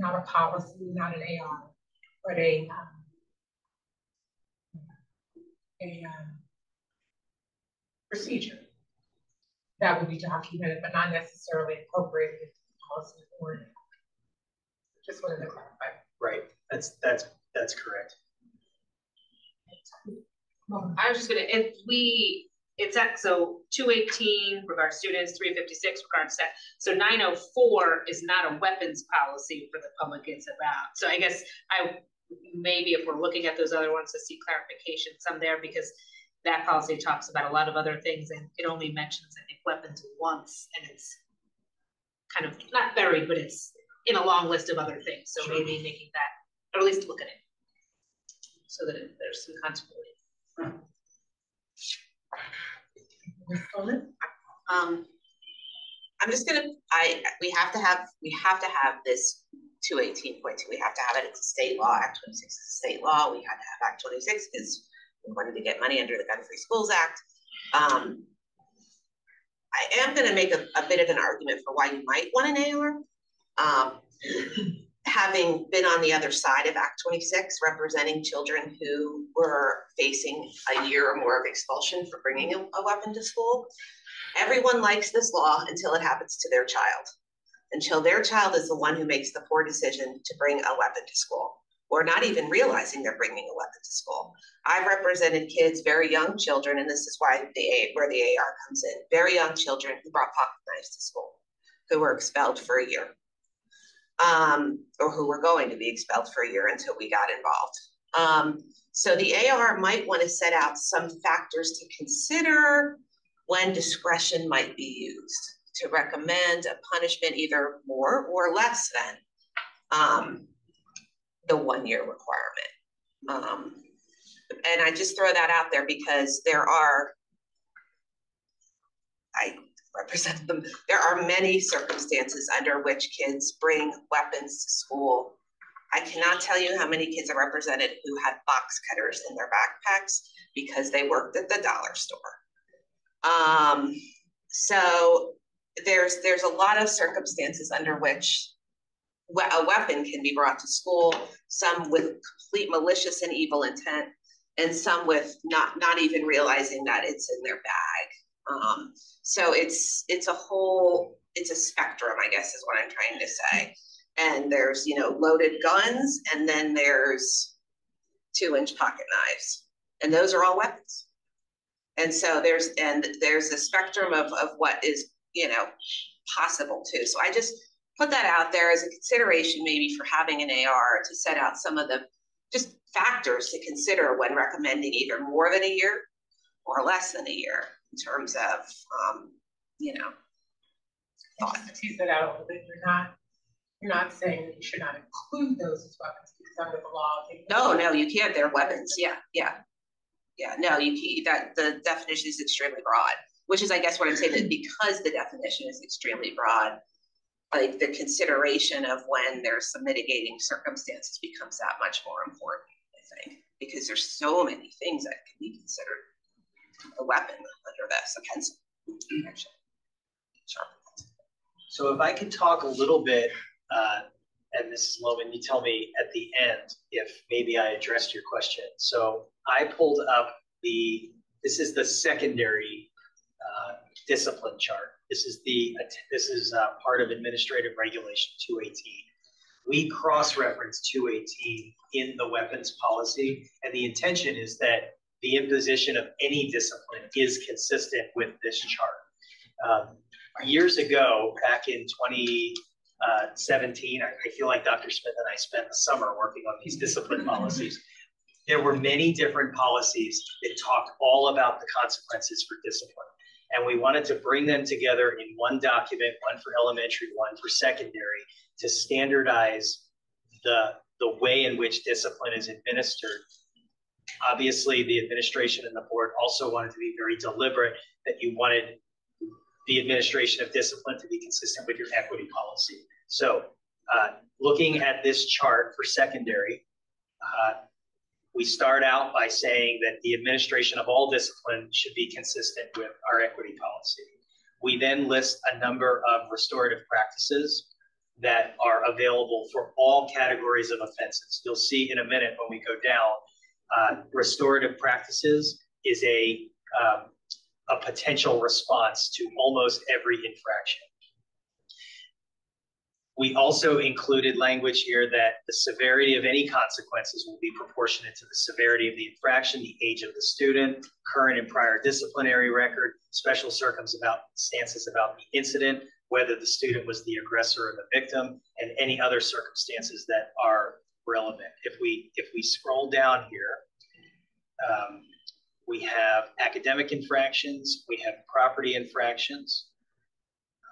not a policy, not an AR, but a, um, a, um, procedure that would be documented, but not necessarily incorporated into the policy or Just wanted to clarify. Right, that's, that's, that's correct. Well, I was just gonna, if we, it's at, so two eighteen regards students, three fifty-six regards staff. So nine oh four is not a weapons policy for the public it's about. So I guess I, maybe if we're looking at those other ones to see clarification, some there, because that policy talks about a lot of other things and it only mentions, I think, weapons once and it's kind of not buried, but it's in a long list of other things. So maybe making that, or at least look at it. So that it- there's some continuity. Um, I'm just gonna, I, we have to have, we have to have this two eighteen point two, we have to have it, it's a state law, Act twenty-six is a state law, we had to have Act twenty-six, because we wanted to get money under the Gun Free Schools Act. Um, I am gonna make a, a bit of an argument for why you might want an AR. Um, having been on the other side of Act twenty-six, representing children who were facing a year or more of expulsion for bringing a, weapon to school. Everyone likes this law until it happens to their child. Until their child is the one who makes the poor decision to bring a weapon to school, or not even realizing they're bringing a weapon to school. I've represented kids, very young children, and this is why the where the AR comes in, very young children who brought pocket knives to school, who were expelled for a year um, or who were going to be expelled for a year until we got involved. Um, so the AR might want to set out some factors to consider when discretion might be used to recommend a punishment either more or less than um, the one year requirement. Um, and I just throw that out there because there are, I represent them. There are many circumstances under which kids bring weapons to school. I cannot tell you how many kids are represented who had box cutters in their backpacks because they worked at the dollar store. Um, so there's there's a lot of circumstances under which a weapon can be brought to school, some with complete malicious and evil intent, and some with not not even realizing that it's in their bag. Um, so it's it's a whole it's a spectrum, I guess is what I'm trying to say. And there's you know loaded guns, and then there's two inch pocket knives, and those are all weapons. And so there's and there's a spectrum of of what is you know possible too. So I just put that out there as a consideration maybe for having an AR to set out some of the just factors to consider when recommending either more than a year or less than a year in terms of, um, you know, thought. Just to tease that out a little bit, you're not, you're not saying that you should not include those as weapons because under the law. No, no, you can't, they're weapons, yeah, yeah. Yeah, no, you can't, that, the definition is extremely broad, which is, I guess, what I'm saying, that because the definition is extremely broad, like, the consideration of when there's some mitigating circumstances becomes that much more important, I think, because there's so many things that can be considered a weapon under this, a. So if I could talk a little bit, uh, and Mrs. Loman, you tell me at the end if maybe I addressed your question. So I pulled up the, this is the secondary uh, discipline chart. This is the, this is uh, part of Administrative Regulation 218. We cross-reference 218 in the weapons policy, and the intention is that the imposition of any discipline is consistent with this chart. Um, years ago, back in twenty uh, I, I feel like Dr. Smith and I spent the summer working on these discipline policies. There were many different policies that talked all about the consequences for discipline. And we wanted to bring them together in one document, one for elementary, one for secondary, to standardize the, the way in which discipline is administered. Obviously, the administration and the board also wanted to be very deliberate that you wanted the administration of discipline to be consistent with your equity policy. So uh, looking at this chart for secondary, uh, we start out by saying that the administration of all discipline should be consistent with our equity policy. We then list a number of restorative practices that are available for all categories of offenses. You'll see in a minute when we go down, uh, restorative practices is a, um, a potential response to almost every infraction. We also included language here that the severity of any consequences will be proportionate to the severity of the infraction, the age of the student, current and prior disciplinary record, special circumstances about the incident, whether the student was the aggressor or the victim, and any other circumstances that are relevant. If we if we scroll down here, um, we have academic infractions, we have property infractions,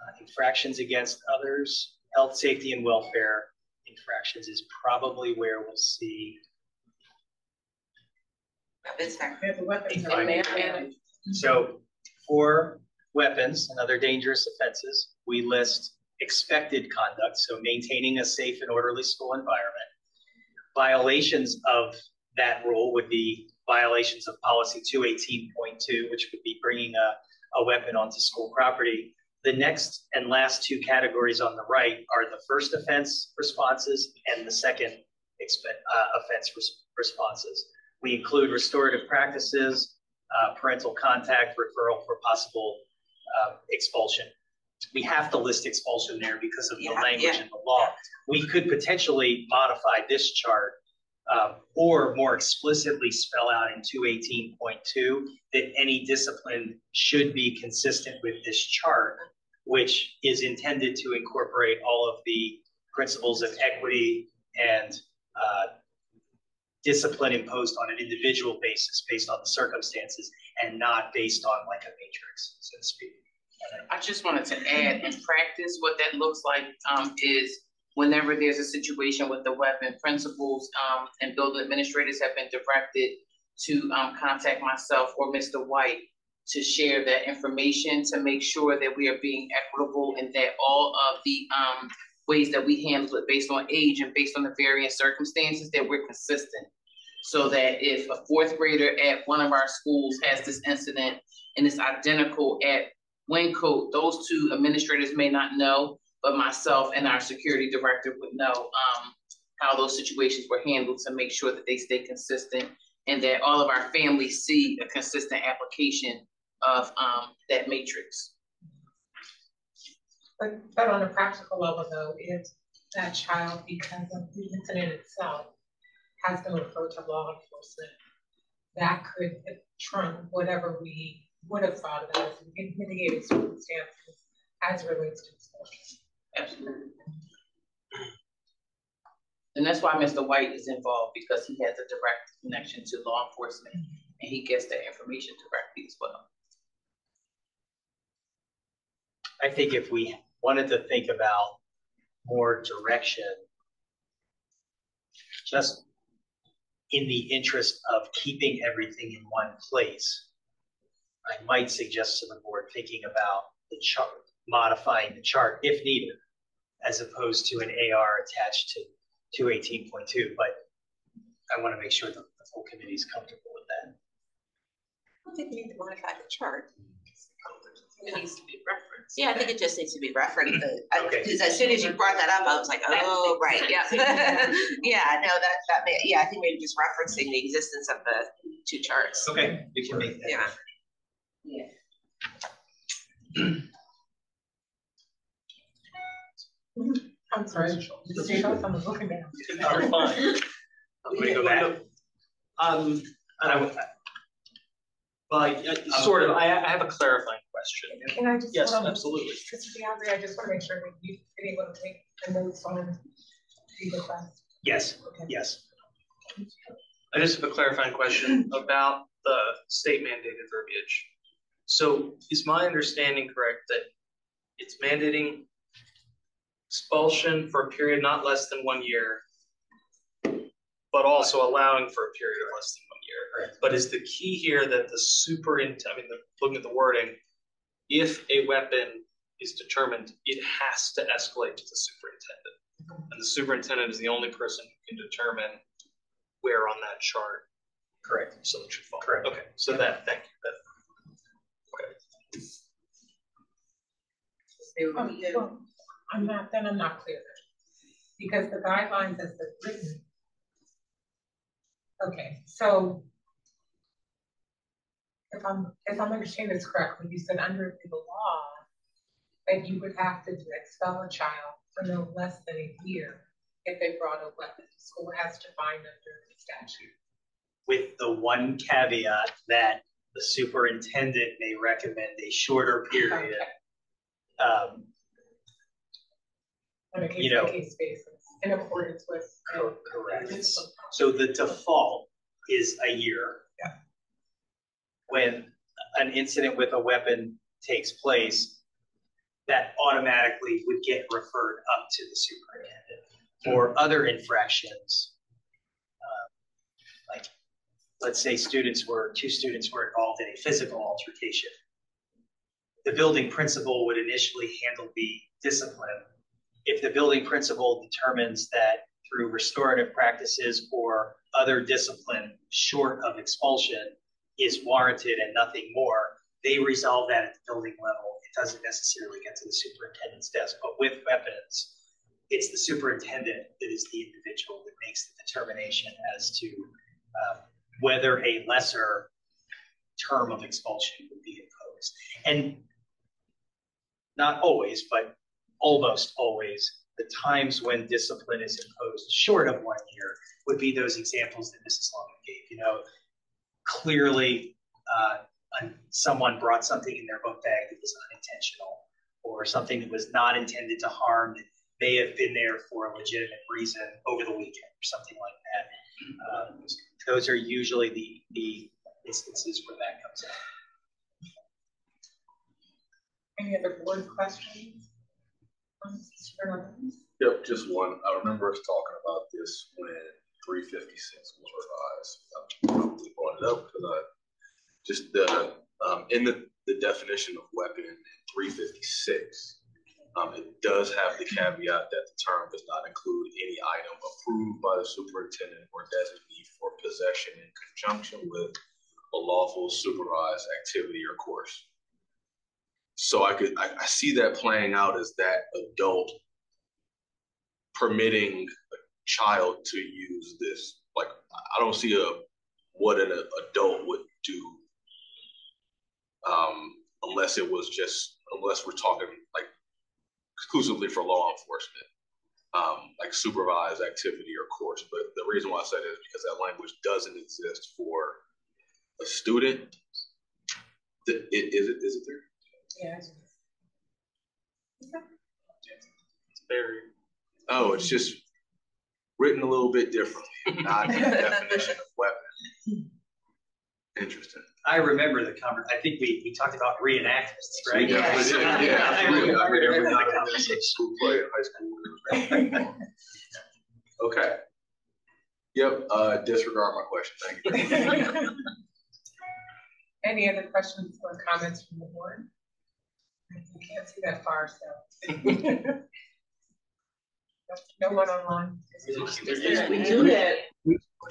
uh, infractions against others, health, safety, and welfare infractions is probably where we'll see. Weapons factor. Yeah, the weapons are Fine. there. So for weapons and other dangerous offenses, we list expected conduct, so maintaining a safe and orderly school environment. Violations of that rule would be violations of policy 218.2, which would be bringing a, a weapon onto school property. The next and last two categories on the right are the first offense responses and the second uh, offense res- responses. We include restorative practices, uh, parental contact, referral for possible uh, expulsion. We have to list expulsion there because of the language yeah. in the law. We could potentially modify this chart um, or more explicitly spell out in two eighteen point two that any discipline should be consistent with this chart, which is intended to incorporate all of the principles of equity and uh, discipline imposed on an individual basis based on the circumstances and not based on like a matrix, so to speak. I just wanted to add, in practice, what that looks like, um, is whenever there's a situation with the weapon, principals, um, and building administrators have been directed to, um, contact myself or Mr. White to share that information, to make sure that we are being equitable and that all of the, um, ways that we handle it based on age and based on the varying circumstances, that we're consistent. So that if a fourth grader at one of our schools has this incident and it's identical at Wyncote, those two administrators may not know, but myself and our security director would know um how those situations were handled to make sure that they stay consistent and that all of our families see a consistent application of um that matrix. But, but on a practical level though, if that child, because of the incident itself, has been referred to law enforcement, that could trump whatever we would have thought about as mitigating circumstances as relates to expulsion. Absolutely. And that's why Mr. White is involved, because he has a direct connection to law enforcement and he gets that information directly as well. I think if we wanted to think about more direction, just in the interest of keeping everything in one place, I might suggest to the board thinking about the chart, modifying the chart if needed, as opposed to an AR attached to two eighteen point two, but I want to make sure that the full committee is comfortable with that. I don't think we need to modify the chart. It needs to be referenced. Yeah, I think it just needs to be referenced, Okay. because as soon as you brought that up, I was like, oh, right, yeah. Yeah, no, that, that, may- yeah, I think maybe just referencing the existence of the two charts. Okay, you can make that. Yeah. I'm sorry, Mr. Schultz, I'm looking down. You're fine. Want to go back? Um, I would- well, I, I- sort of, I, I have a clarifying question. question. Can I just? Yes, hold absolutely. Mr. Diabri, I just wanna make sure that you've been able to take the notes on the request. Yes, Okay. yes. I just have a clarifying question about the state mandated verbiage. So is my understanding correct that it's mandating expulsion for a period not less than one year, but also allowing for a period of less than one year? But is the key here that the superintendent, I mean, the- looking at the wording, if a weapon is determined, it has to escalate to the superintendent? And the superintendent is the only person who can determine where on that chart Correct. someone should fall. Correct. Okay, so that, thank you, that, Um, well, I'm not, then I'm not clear. Because the guidelines as they're written. Okay, so. If I'm, if I'm understanding this correctly, you said under the law. That you would have to expel a child for no less than a year if they brought a weapon to school as defined under the statute. With the one caveat that the superintendent may recommend a shorter period. Okay, Um, On a case You know- case basis, in accordance with. Cor- correct. So the default is a year. Yeah. When an incident with a weapon takes place, that automatically would get referred up to the superintendent. For other infractions, uh, like, let's say students were, two students were involved in a physical altercation. The building principal would initially handle the discipline. If the building principal determines that through restorative practices or other discipline short of expulsion is warranted and nothing more, they resolve that at the building level. It doesn't necessarily get to the superintendent's desk, but with weapons, it's the superintendent that is the individual that makes the determination as to um, whether a lesser term of expulsion would be imposed. And not always, but almost always, the times when discipline is imposed short of one year would be those examples that Mrs. Long gave. You know, clearly, uh, someone brought something in their book bag that was unintentional, or something that was not intended to harm that may have been there for a legitimate reason over the weekend, or something like that. Um, those are usually the the instances where that comes up. Any other board questions? Um, Mr. Evans? Yep, just one. I remember us talking about this when three fifty-six was revised. I probably brought it up because I, just the, um, in the, the definition of weapon in three fifty-six, um, it does have the caveat that the term does not include any item approved by the superintendent or designee for possession in conjunction with a lawful supervised activity or course. So I could, I, I see that playing out as that adult permitting a child to use this. Like, I don't see a what an adult would do, um, unless it was just unless we're talking like exclusively for law enforcement, um, like supervised activity or course. But the reason why I said it is because that language doesn't exist for a student. Th- it- Is it is it there? Yeah. it's very, Oh, it's just written a little bit differently, not in the definition of weapon. Interesting. I remember the conver, I think we, we talked about reenactments, right? We definitely did, yeah, I absolutely. I mean, remember the conversation. School play in high school. Okay. Yep, uh, disregard my question, thank you. Any other questions or comments from the board? I can't see that far, so. No one online? We do that.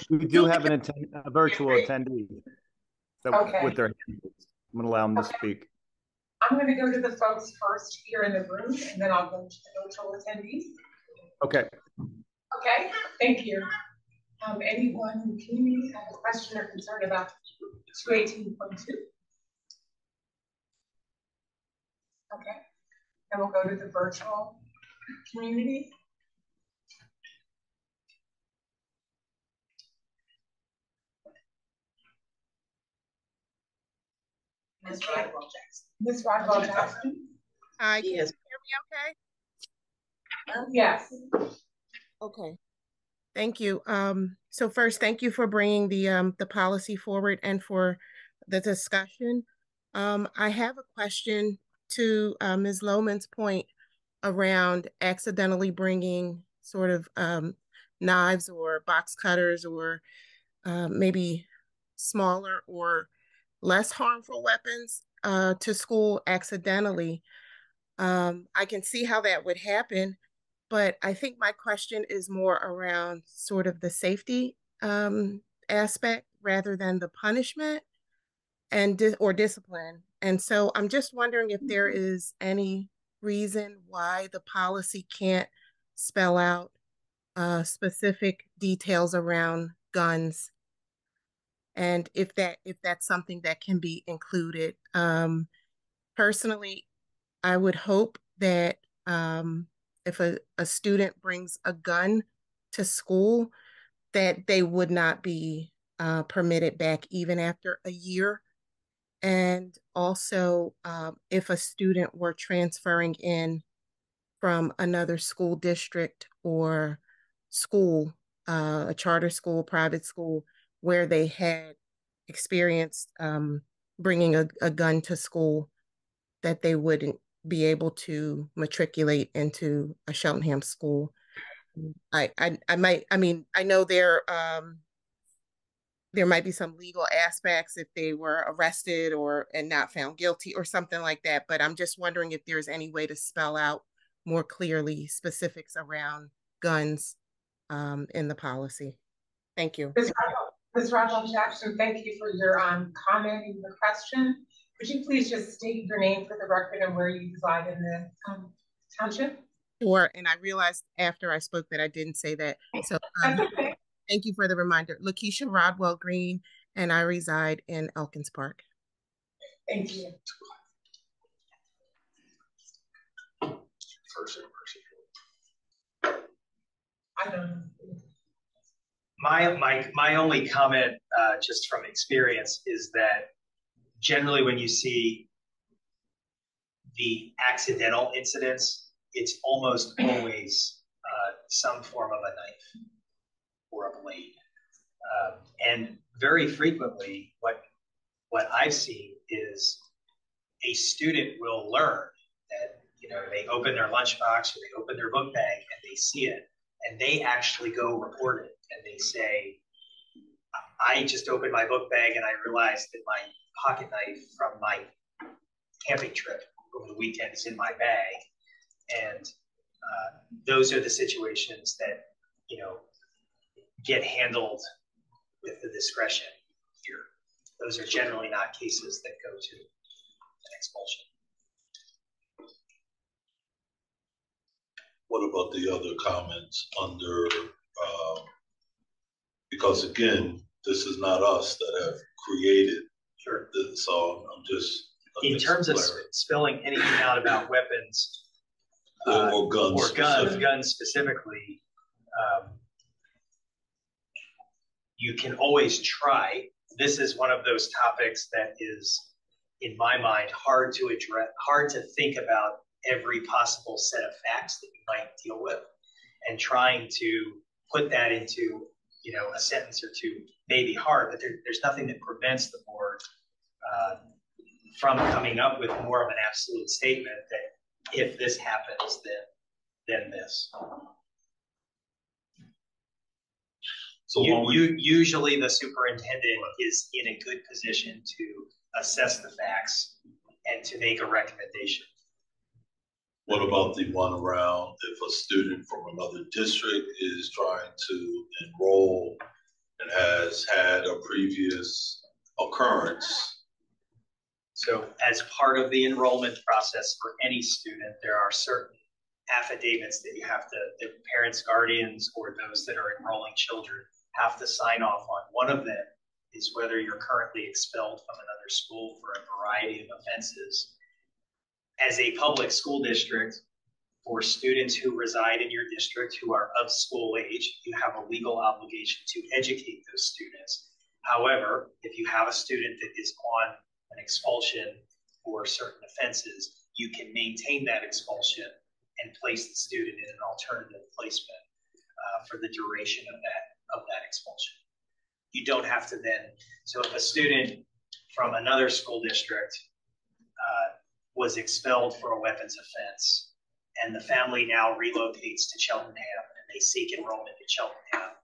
We do have an attend, a virtual attendee. That- Okay. With their, I'm gonna allow them to speak. I'm gonna go to the folks first here in the room, and then I'll go to the virtual attendees. Okay, Okay, thank you. Um, anyone in the community have a question or concern about two eighteen point two? Okay, then we'll go to the virtual community. Ms. Rodwell Jackson. Ms. Rodwell Jackson? Hi, can you hear Yes. me okay? Yes. Okay. Thank you. Um, so first, thank you for bringing the, um, the policy forward and for the discussion. Um, I have a question to, uh, Ms. Lohman's point around accidentally bringing sort of, um, knives or box cutters or, uh, maybe smaller or less harmful weapons, uh, to school accidentally. Um, I can see how that would happen. But I think my question is more around sort of the safety um, aspect rather than the punishment and di- or discipline. And so I'm just wondering if there is any reason why the policy can't spell out uh, specific details around guns, and if that if that's something that can be included. Um, personally, I would hope that um, if a, a student brings a gun to school, that they would not be uh, permitted back even after a year. And also, um, if a student were transferring in from another school district or school, uh, a charter school, private school, where they had experienced um, bringing a, a gun to school, that they wouldn't be able to matriculate into a Cheltenham school. I, I, I might, I mean, I know there, um, there might be some legal aspects if they were arrested or and not found guilty or something like that. But I'm just wondering if there's any way to spell out more clearly specifics around guns um, in the policy. Thank you. Ms. Rodwell, Ms. Rodwell Jackson, thank you for your um comment and your question. Would you please just state your name for the record and where you reside in the um township? Sure. And I realized after I spoke that I didn't say that. So um, okay. thank you for the reminder. Lakeisha Rodwell Green, and I reside in Elkins Park. Thank you. First impression. I don't know. My, my, my only comment, uh, just from experience is that generally when you see the accidental incidents, it's almost always, uh, some form of a knife or a blade. Um, and very frequently, what, what I've seen is a student will learn that, you know, they open their lunchbox or they open their book bag and they see it and they actually go report it and they say, I just opened my book bag and I realized that my pocket knife from my camping trip over the weekend is in my bag. And uh, those are the situations that, you know, get handled with the discretion here. Those are generally not cases that go to an expulsion. What about the other comments under, um, because again, this is not us that have created Sure. this, so I'm just. In terms of sp- spelling anything out about weapons, Or, uh, or guns. or guns, specific. guns specifically, um, you can always try. This is one of those topics that is, in my mind, hard to address, hard to think about every possible set of facts that you might deal with, and trying to put that into, you know, a sentence or two may be hard, but there, there's nothing that prevents the board uh, from coming up with more of an absolute statement that if this happens, then then this. So You, you, usually the superintendent is in a good position to assess the facts and to make a recommendation. What about the one around if a student from another district is trying to enroll and has had a previous occurrence? So as part of the enrollment process for any student, there are certain affidavits that you have to, the parents, guardians, or those that are enrolling children have to sign off on. One of them is whether you're currently expelled from another school for a variety of offenses. As a public school district, for students who reside in your district who are of school age, you have a legal obligation to educate those students. However, if you have a student that is on an expulsion for certain offenses, you can maintain that expulsion and place the student in an alternative placement uh, for the duration of that, of that expulsion. You don't have to then, so if a student from another school district was expelled for a weapons offense, and the family now relocates to Cheltenham and they seek enrollment in Cheltenham,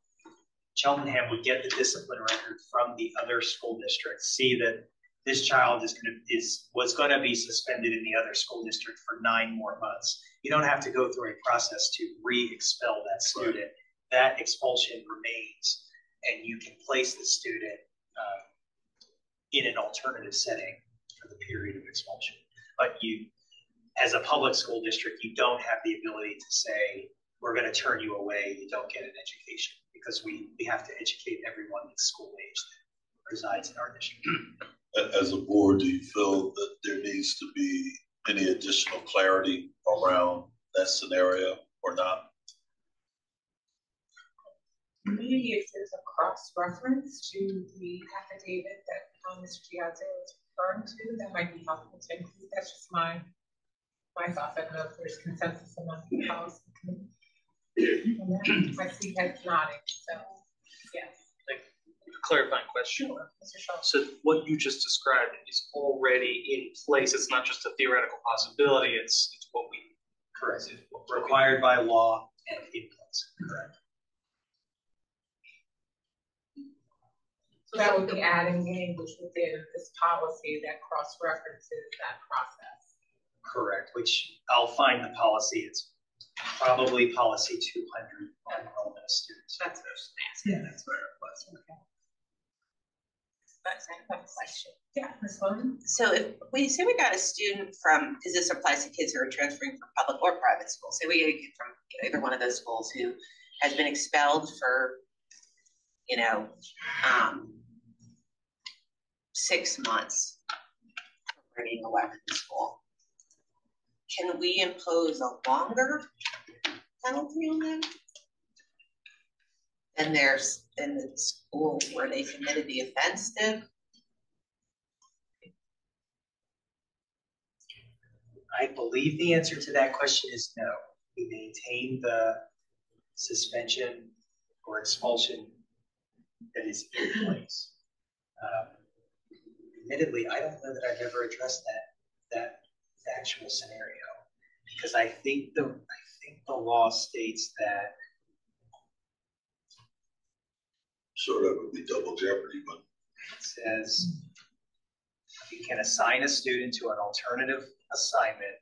Cheltenham would get the discipline record from the other school district, see that this child is gonna, is, was gonna be suspended in the other school district for nine more months. You don't have to go through a process to re-expel that student. That expulsion remains, and you can place the student uh, in an alternative setting for the period of expulsion. But you, as a public school district, you don't have the ability to say, we're gonna turn you away, you don't get an education, because we, we have to educate everyone that's school age that resides in our district. As a board, do you feel that there needs to be any additional clarity around that scenario or not? Maybe if there's a cross-reference to the affidavit that um, Mr. Piazza was referring to, that might be helpful to include. That's just my, my thoughts. I don't know if there's consensus among the policy committee. on that. I see heads nodding, so, yes. Clarifying question. Sure, Mr. Shaw. So what you just described is already in place. It's not just a theoretical possibility. It's, it's what we. Correct. it's what Required by law and in place. Correct. So that would be adding language within this policy that cross-references that process. Correct, which I'll find the policy. It's probably policy two hundred on enrollment of students. That's what I was asking. Yeah, that's where it was. That's a question. Yeah, Ms. Lund? So if we say we got a student from, because this applies to kids who are transferring from public or private schools, say we get a kid from either one of those schools who has been expelled for, you know, um, six months for bringing a weapon to school. Can we impose a longer penalty on them? Than there's, than the school where they committed the offense did? I believe the answer to that question is no. We maintain the suspension or expulsion that is in place. Um, Admittedly, I don't know that I've ever addressed that, that actual scenario. Because I think the, I think the law states that, Sort of would be double jeopardy, but it says you can assign a student to an alternative assignment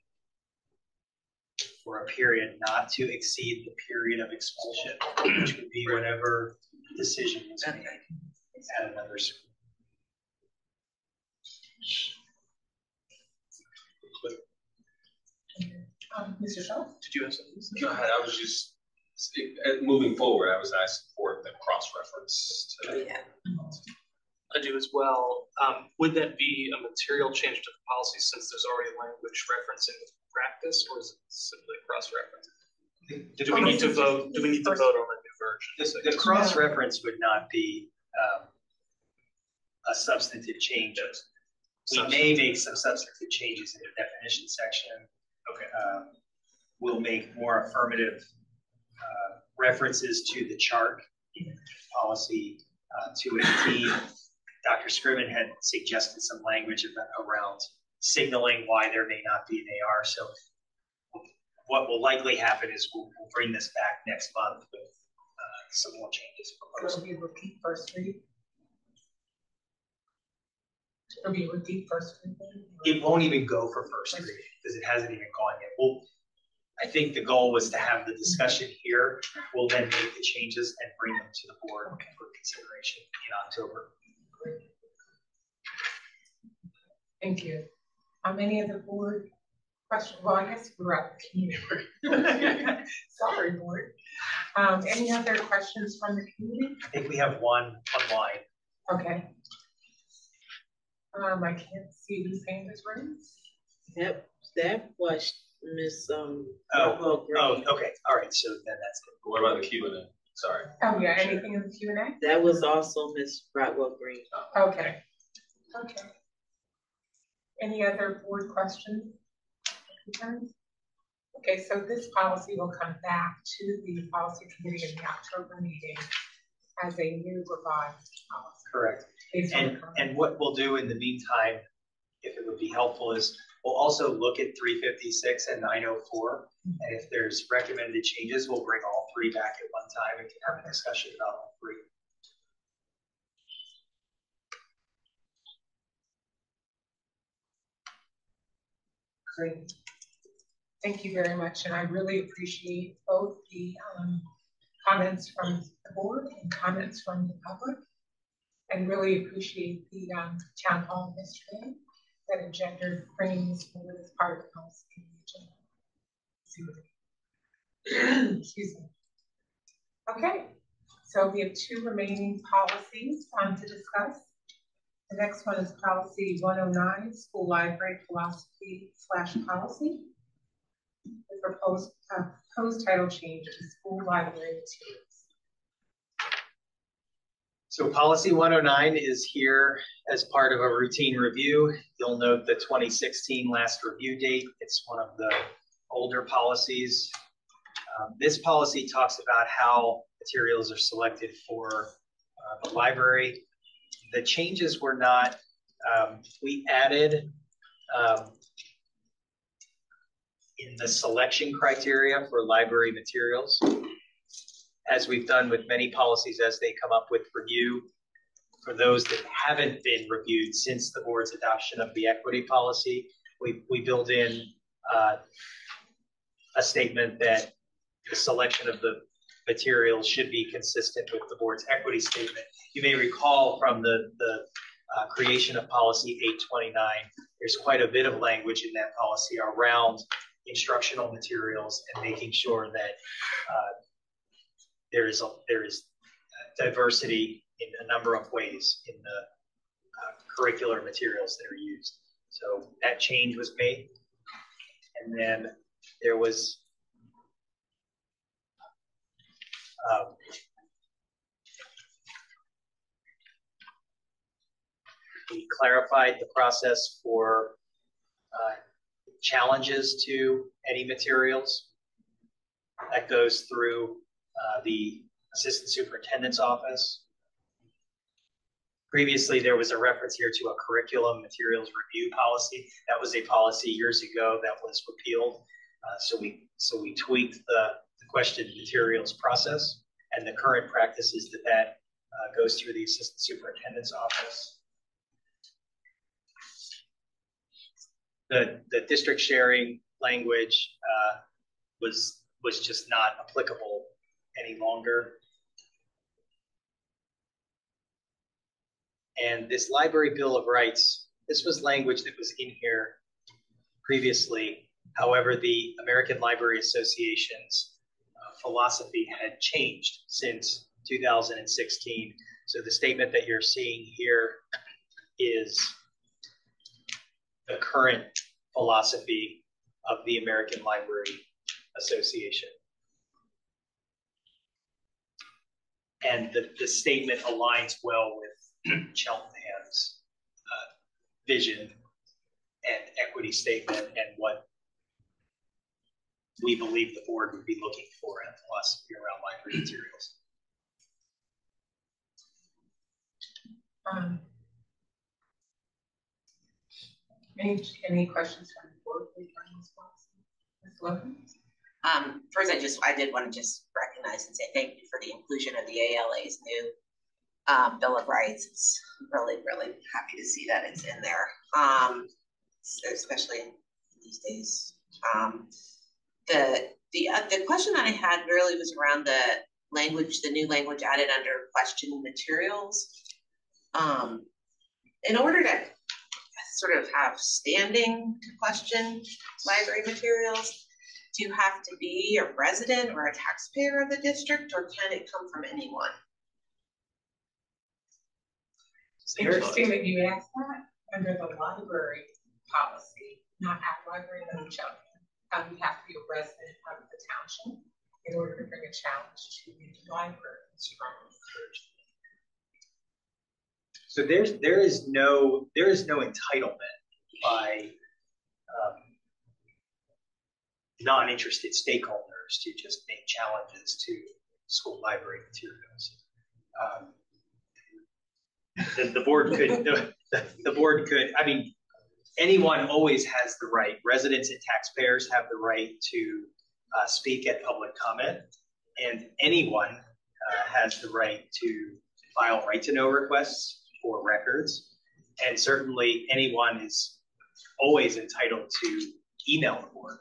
for a period not to exceed the period of expulsion, which would be whatever decision was made at another school. Um, Mr. Shaw? Did you have something? Go ahead, I was just, uh, moving forward, I was, I support the cross-reference to. Yeah. I do as well. Um, would that be a material change to the policy since there's already language referencing practice or is it simply a cross-reference? Do we need to vote, do we need to vote on a new version? The, the cross-reference would not be, um, a substantive change. We may make some substantive changes in the definition section. Okay. Um, We'll make more affirmative, uh, references to the chart policy, uh, two eighteen. Dr. Scriven had suggested some language around signaling why there may not be an AR, so what will likely happen is we'll, we'll bring this back next month with, uh, some more changes proposed. It'll be repeat first read. It'll be repeat first read. It won't even go for first reading because it hasn't even gone yet. Well, I think the goal was to have the discussion here. We'll then make the changes and bring them to the board for consideration in October. Thank you. Um, any other board question? Well, I guess we're at the community. Sorry, board. Um, any other questions from the community? I think we have one online. Okay. Um, I can't see whose hand is raised. That, that was Miss, um. Oh, Oh, okay, all right, so then that's good. What about the Q and A? Sorry. Oh, yeah, anything in the Q and A? That was also Miss Rockwell Green. Okay. Okay. Any other board questions? Concerns? Okay, so this policy will come back to the policy committee in the October meeting as a new revised policy. Correct. Based on And, current- and what we'll do in the meantime, if it would be helpful, is we'll also look at three fifty-six and nine oh four. And if there's recommended changes, we'll bring all three back at one time and can have a discussion about all three. Great. Thank you very much, and I really appreciate both the um comments from the board and comments from the public. And really appreciate the um town hall yesterday that engendered bringing this forward as part of the policy committee. Excuse me. Okay, so we have two remaining policies um to discuss. The next one is policy one oh nine, school library philosophy slash policy. The proposed, uh, proposed title change the school library materials. So policy one oh nine is here as part of a routine review. You'll note the twenty sixteen last review date. It's one of the older policies. Um, this policy talks about how materials are selected for uh, the library. The changes were not, um, we added um, in the selection criteria for library materials as we've done with many policies as they come up with review, for those that haven't been reviewed since the board's adoption of the equity policy, we, we build in uh, a statement that the selection of the materials should be consistent with the board's equity statement. You may recall from the, the uh, creation of policy 829, there's quite a bit of language in that policy around instructional materials and making sure that uh, there is a, there is diversity in a number of ways in the uh, curricular materials that are used. So that change was made. And then there was um, we clarified the process for uh, challenges to any materials. That goes through uh, the assistant superintendent's office. Previously, there was a reference here to a curriculum materials review policy. That was a policy years ago that was repealed. Uh, so we so we tweaked the, the question materials process, and the current practice is that that uh, goes through the assistant superintendent's office. The the district sharing language uh, was was just not applicable any longer. And this library bill of rights, this was language that was in here previously. However, the American Library Association's uh, philosophy had changed since 2016. So the statement that you're seeing here is the current philosophy of the American Library Association. And the, the statement aligns well with Cheltenham's uh, vision and equity statement and what we believe the board would be looking for in philosophy around library materials. Um, Any, any questions from the board regarding this policy? Ms. Um, first, I just, I did want to just recognize and say thank you for the inclusion of the ALA's new um, Bill of Rights. It's really, really happy to see that it's in there, um, especially these days. Um, the the uh, the question that I had really was around the language, the new language added under question materials. Um, in order to sort of have standing to question library materials, do you have to be a resident or a taxpayer of the district, or can it come from anyone? It's interesting that you asked that under the library policy, not at library in Cheltenham. Um, you have to be a resident of the township in order to bring a challenge to the library. So there's there is no there is no entitlement by um, non-interested stakeholders to just make challenges to school library materials. Um, the, the board could, the, the board could, I mean, anyone always has the right, residents and taxpayers have the right to uh, speak at public comment, and anyone uh, has the right to file right to know requests for records. And certainly anyone is always entitled to email the board.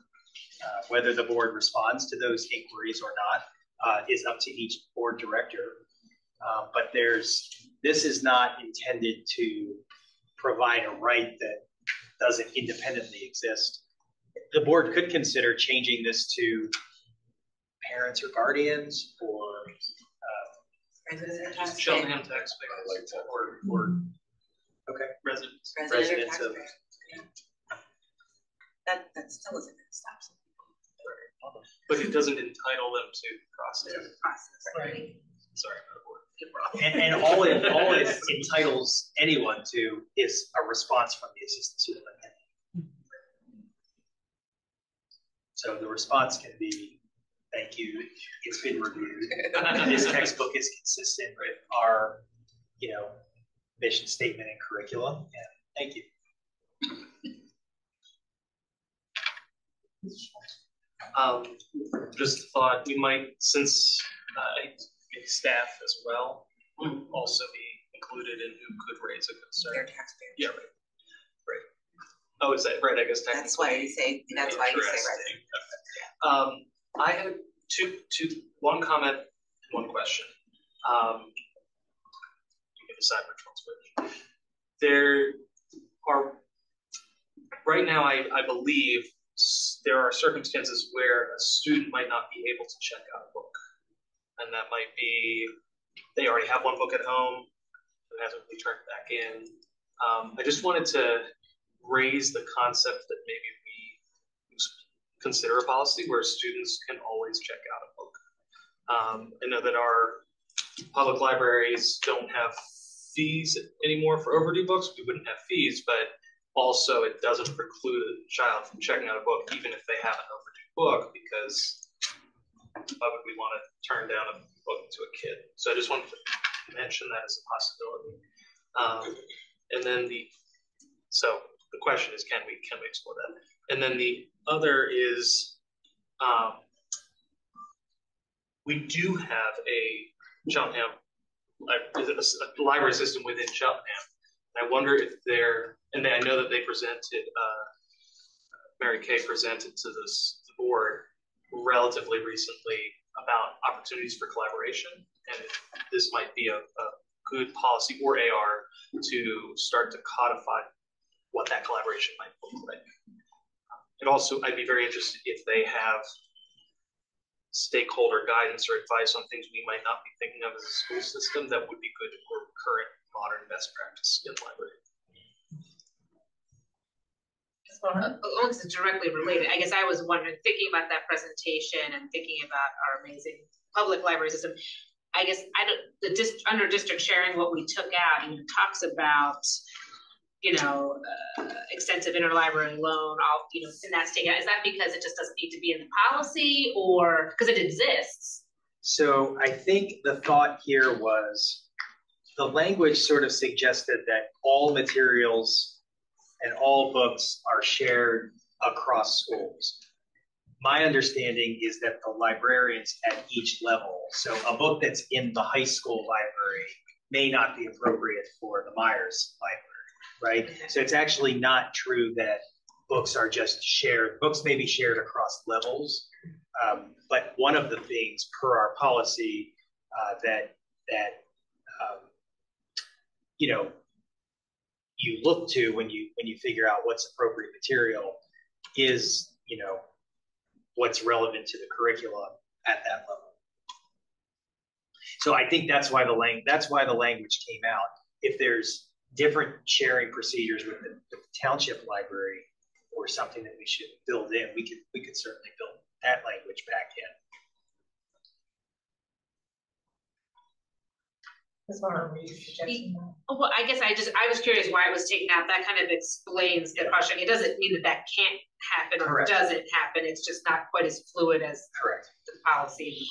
Uh, whether the board responds to those inquiries or not uh, is up to each board director. Uh, but there's, this is not intended to provide a right that doesn't independently exist. The board could consider changing this to parents or guardians or Resident Just taxpayer. Cheltenham taxpayers or, or okay residents. Resident or residents of taxpayer. That, that still isn't gonna stop some But it doesn't entitle them to process. process, right? Sorry, I'm out and, and all it all it entitles anyone to is a response from the assistant superintendent. So the response can be, thank you, it's been reviewed. This textbook is consistent with our, you know, mission statement and curriculum, and thank you. Um, just thought we might, since, uh, staff as well, would also be included in who could raise a They're concern. taxpayers. Yeah, right, right. Oh, is that right? I guess. That's why you say, that's why you say Interesting. resident. Um, I had two, two, one comment, one question. Um, you can decide which one's which. There are, right now, I, I believe there are circumstances where a student might not be able to check out a book. And that might be, they already have one book at home, it hasn't been turned back in. Um, I just wanted to raise the concept that maybe we consider a policy where students can always check out a book. Um, I know that our public libraries don't have fees anymore for overdue books. We wouldn't have fees, but also it doesn't preclude a child from checking out a book even if they have an overdue book because why would we want to turn down a book to a kid? So I just wanted to mention that as a possibility. Um, and then the so the question is, can we can we explore that? And then the other is, um, we do have a Cheltenham, a a library system within Cheltenham. And I wonder if they're, and I know that they presented, uh, Mary Kay presented to this board relatively recently about opportunities for collaboration. And this might be a, a good policy or AR to start to codify what that collaboration might look like. And also, I'd be very interested if they have stakeholder guidance or advice on things we might not be thinking of as a school system that would be good for current modern best practice in library. Only it's directly related, I guess I was wondering, thinking about that presentation and thinking about our amazing public library system. I guess I don't, the dis, under district sharing, what we took out, and talks about, you know, uh, extensive interlibrary loan, all, you know, in that state, is that because it just doesn't need to be in the policy or, because it exists? So I think the thought here was the language sort of suggested that all materials and all books are shared across schools. My understanding is that the librarians at each level, so a book that's in the high school library may not be appropriate for the Myers library, right? So it's actually not true that books are just shared. Books may be shared across levels, um, but one of the things per our policy uh, that that um, you know you look to when you when you figure out what's appropriate material is you know what's relevant to the curriculum at that level. So I think that's why the lang- that's why the language came out. If there's different sharing procedures with the, with the township library or something that we should build in, we could we could certainly build that language back in. Ms. Warren, were you suggesting that? Oh, Well, I guess I just, I was curious why it was taken out. That kind of explains the question. It doesn't mean that that can't happen or Correct. doesn't happen. It's just not quite as fluid as Correct. the policy.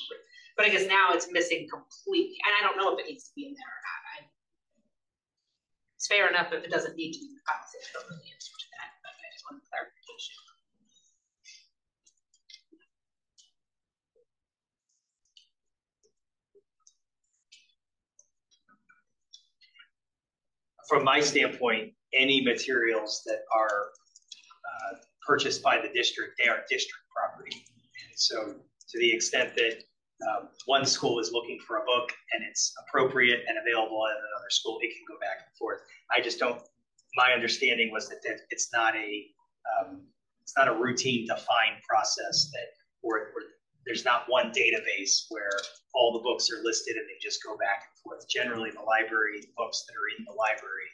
But I guess now it's missing completely, and I don't know if it needs to be in there or not. I- It's fair enough if it doesn't need to be in the policy. I don't know the answer to that, but I just wanted clarification. From my standpoint, any materials that are uh, purchased by the district, they are district property. And so to the extent that um, one school is looking for a book and it's appropriate and available at another school, it can go back and forth. I just don't, my understanding was that that it's not a, um, it's not a routine defined process that, or, or there's not one database where all the books are listed and they just go back and forth. Generally, the library, books that are in the library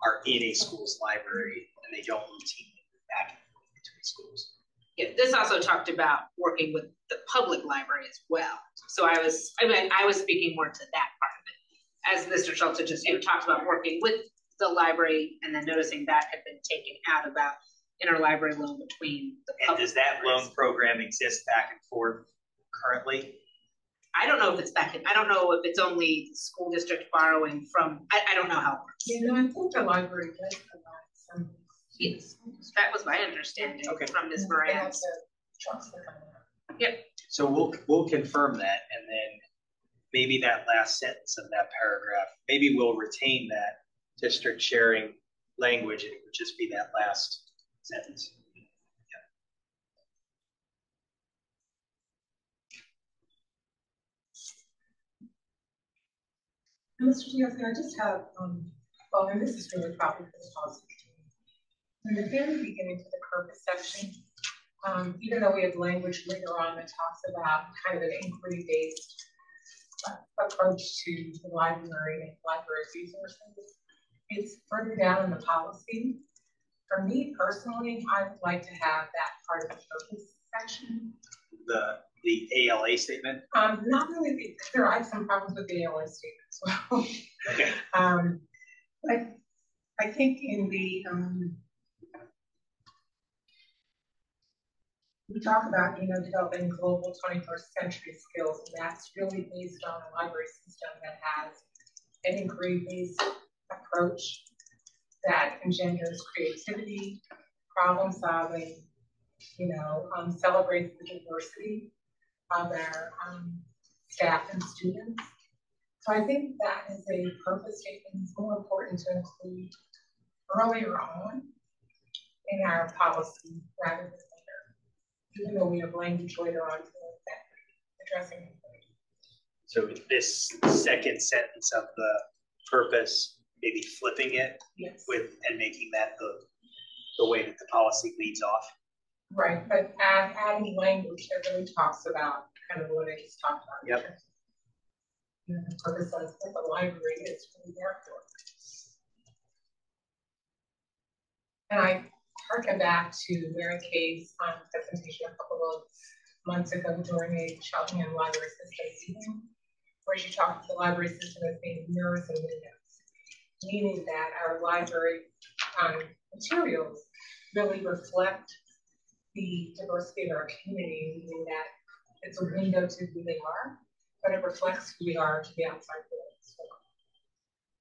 are in a school's library and they don't routinely move back and forth between schools. Yeah, this also talked about working with the public library as well. So I was, I mean, I was speaking more to that part of it. As Mr. Schultz just, you know, talked about working with the library and then noticing that had been taken out about interlibrary loan between the And does that libraries. loan program exist back and forth currently? I don't know if it's back in, I don't know if it's only school district borrowing from, I, I don't know how it works. You know, I think the library does provide some. Yes, that was my understanding Okay. from Ms. They Moran. also trust the. So we'll, we'll confirm that and then maybe that last sentence of that paragraph, maybe we'll retain that district sharing language and it would just be that last sentence. And Mr. Diaz, I just have, um, well, and this is really probably for the policy. committee. In the very beginning to the purpose section, um, even though we have language later on that talks about kind of an inquiry-based uh, approach to the library and library resources, it's further down in the policy. For me personally, I would like to have that part of the purpose section The, the ALA statement, um, not really, there are some problems with the ALA statement as well. okay, Um, I, I think in the, um, we talk about, you know, developing global twenty-first century skills, and that's really based on a library system that has an inquiry-based approach that engenders creativity, problem solving, you know, um, celebrates the diversity of our, um, staff and students. So I think that is a purpose statement is more important to include earlier on in our policy rather than later. Even though we have language later on to that addressing. it. so this second sentence of the purpose, maybe flipping it Yes, with, and making that the, the way that the policy leads off. right, but add, adding language that really talks about kind of what I just talked about. Yep. The purpose of what the library is for. And I harken back to Mary Kay's um, presentation a couple of months ago during a Cheltenham Library System meeting, where she talked the library system as being mirrors and windows, meaning that our library um, materials really reflect the diversity of our community, meaning that it's a window to who they are, but it reflects who we are to the outside world as.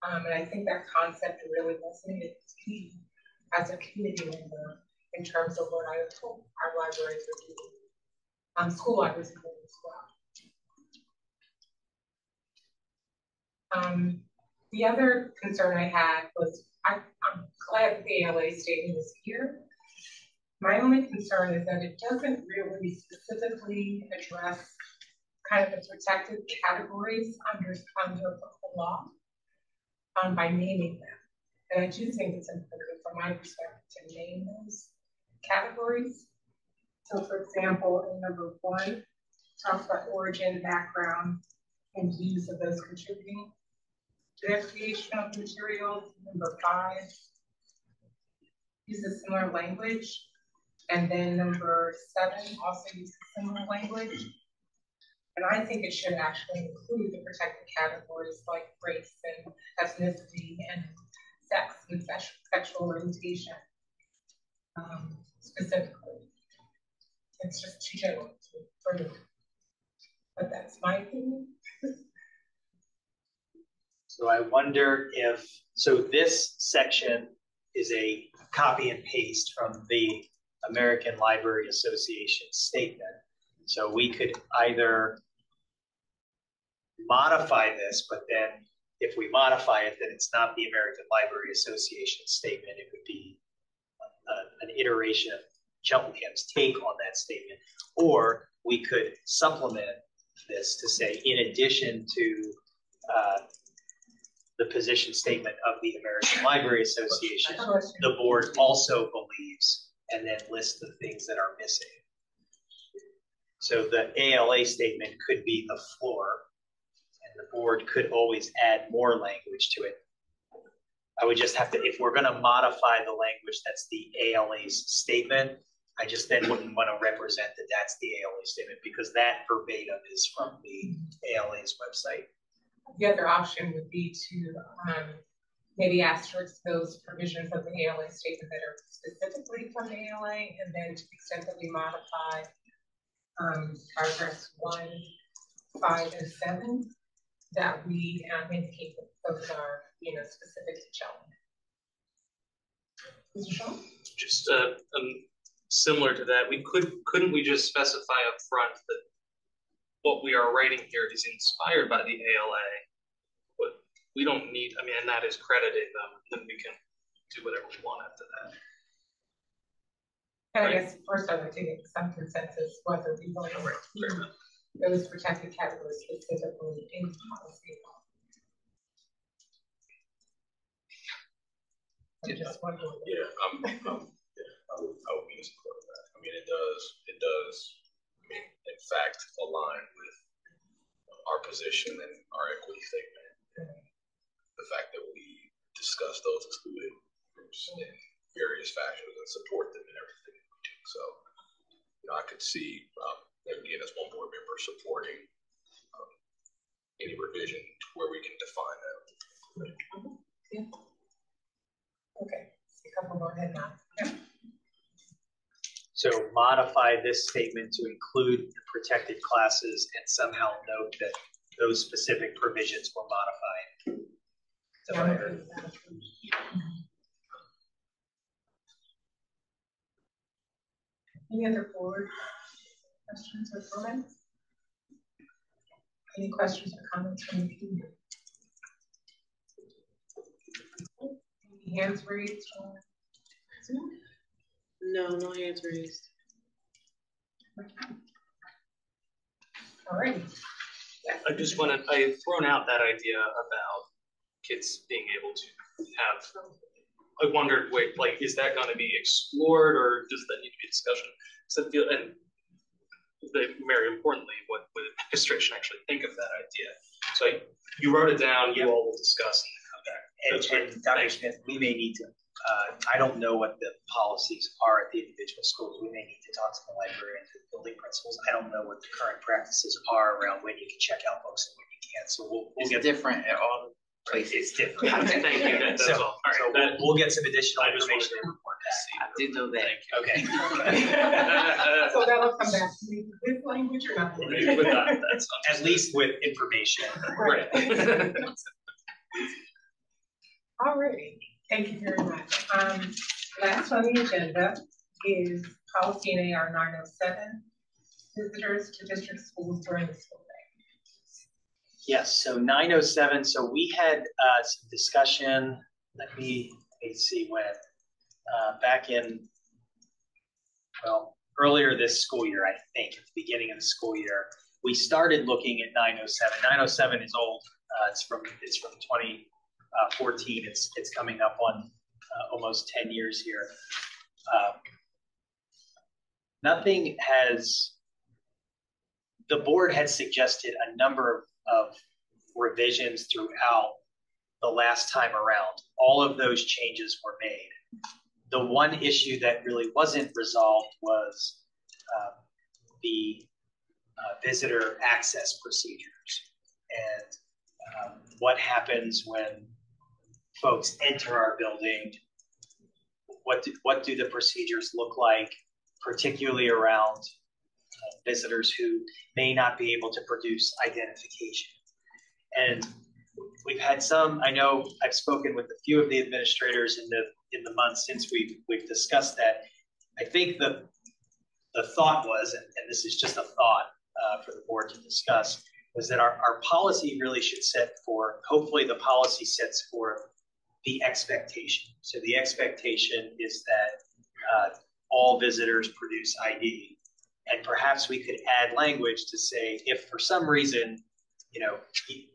Um, and I think that concept really resonated with me as a community member in terms of what I hope our libraries are doing. Um, school libraries are doing as well. Um, the other concern I had was, I, I'm glad the ALA statement is here. My only concern is that it doesn't really specifically address kind of the protected categories under, under the law um, by naming them. And I do think it's important from my perspective to name those categories. So for example, in number one, talks about origin, background, and use of those contributing to the creation of materials. Number five, uses similar language. And then number seven also uses similar language. And I think it should actually include the protected categories like race and ethnicity, and sex and sex- sexual orientation. Um, specifically. It's just too general for me. But that's my opinion. So I wonder if, so this section is a copy and paste from the American Library Association statement. So we could either modify this, but then if we modify it, then it's not the American Library Association statement. It would be a- an iteration of Cheltenham's take on that statement. Or we could supplement this to say, in addition to uh, the position statement of the American Library Association, the board also believes, and then list the things that are missing. So the ALA statement could be the floor, the board could always add more language to it. I would just have to, if we're gonna modify the language that's the ALA's statement, I just then wouldn't want to represent that that's the ALA statement, because that verbatim is from the ALA's website. The other option would be to, um, maybe asterisk those provisions of the ALA statement that are specifically from the ALA, and then to the extent that we modify, um, paragraphs one, five, and seven, that we, um, indicate that those are, you know, specific to. Mr. Shaw? Just, uh, um, similar to that, we could, couldn't we just specify up front that what we are writing here is inspired by the ALA? But we don't need, I mean, and that is crediting them, then we can do whatever we want after that. And I guess first like to get some consensus whether we want to include those protected categories specifically in policy. I'm just wondering. Yeah, I'm, I'm, yeah, I would, I would be in support of that. I mean, it does, it does, I mean, in fact, align with our position and our equity statement. And the fact that we discuss those excluded groups in various fashions and support them in everything we do. So, you know, I could see, um, again, as one board member supporting um, any revision to where we can define that. Yeah. Okay, so couple more head nods. Yeah. So modify this statement to include the protected classes and somehow note that those specific provisions were modified. Is that what I heard? Any other board questions or comments? Any questions or comments from the community? Any hands raised on Zoom? No, no hands raised. All right. I just wanted, I had thrown out that idea about kids being able to have, I wondered, wait, like, is that gonna be explored or does that need to be discussion? So I feel, and the, very importantly, what would administration actually think of that idea? So I- you wrote it down, you all will discuss and come back. And, and Dr. Smith, we may need to, uh, I don't know what the policies are at the individual schools. We may need to talk to the librarian, to the building principals. I don't know what the current practices are around when you can check out books and when you can't. So we'll, we'll It's get. different at all places. Different. Thank you, that- that's So- all. All right, So that- we'll, we'll get some additional I just wanted information to report I did know that. Okay. So that'll come back to me, this language or not? With that, that's At least with information. Right. All righty, thank you very much. Um, last on the agenda is policy in AR nine oh seven, visitors to district schools during the school. Yes, so nine oh seven, so we had uh some discussion, let me, let me see when, uh back in, well, earlier this school year, I think, at the beginning of the school year, we started looking at nine oh seven. Nine oh seven is old, uh it's from, it's from twenty fourteen, it's it's coming up on uh almost ten years here. Uh, Nothing has the board had suggested a number of revisions throughout the last time around. All of those changes were made. The one issue that really wasn't resolved was um, the uh, visitor access procedures and um, what happens when folks enter our building, what do, what do the procedures look like, particularly around visitors who may not be able to produce identification. And we've had some, I know I've spoken with a few of the administrators in the in the months since we've we've discussed that. I think the the thought was, and, and this is just a thought uh, for the board to discuss, was that our, our policy really should set for, hopefully the policy sets for the expectation. So the expectation is that uh, all visitors produce ID. And perhaps we could add language to say, if for some reason, you know,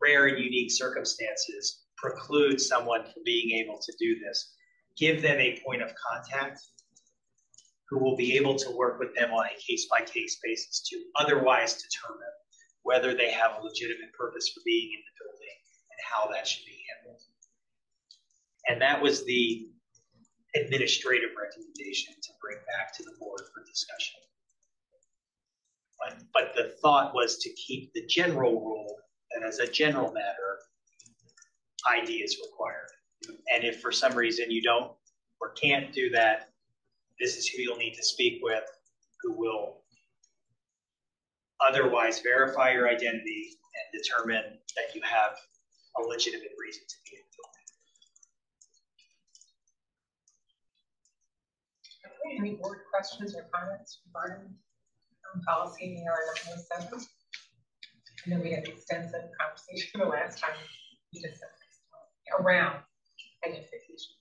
rare and unique circumstances preclude someone from being able to do this, give them a point of contact who will be able to work with them on a case by case basis to otherwise determine whether they have a legitimate purpose for being in the building and how that should be handled. And that was the administrative recommendation to bring back to the board for discussion. But, but the thought was to keep the general rule that as a general matter, ID is required. And if for some reason you don't or can't do that, this is who you'll need to speak with, who will otherwise verify your identity and determine that you have a legitimate reason to be any board questions or comments regarding um, policy AR number seven? I know we had an extensive conversation the last time we discussed around identification.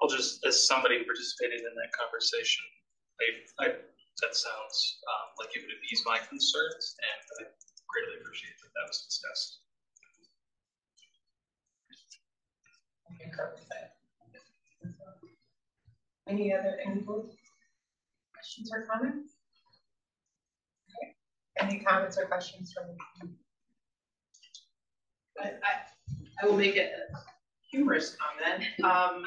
Well, just as somebody who participated in that conversation, I, I that sounds um, like it would ease my concerns, and I greatly appreciate that that was discussed. Any other any questions or comments? Any comments or questions from you? I, I, will make a humorous comment. Um,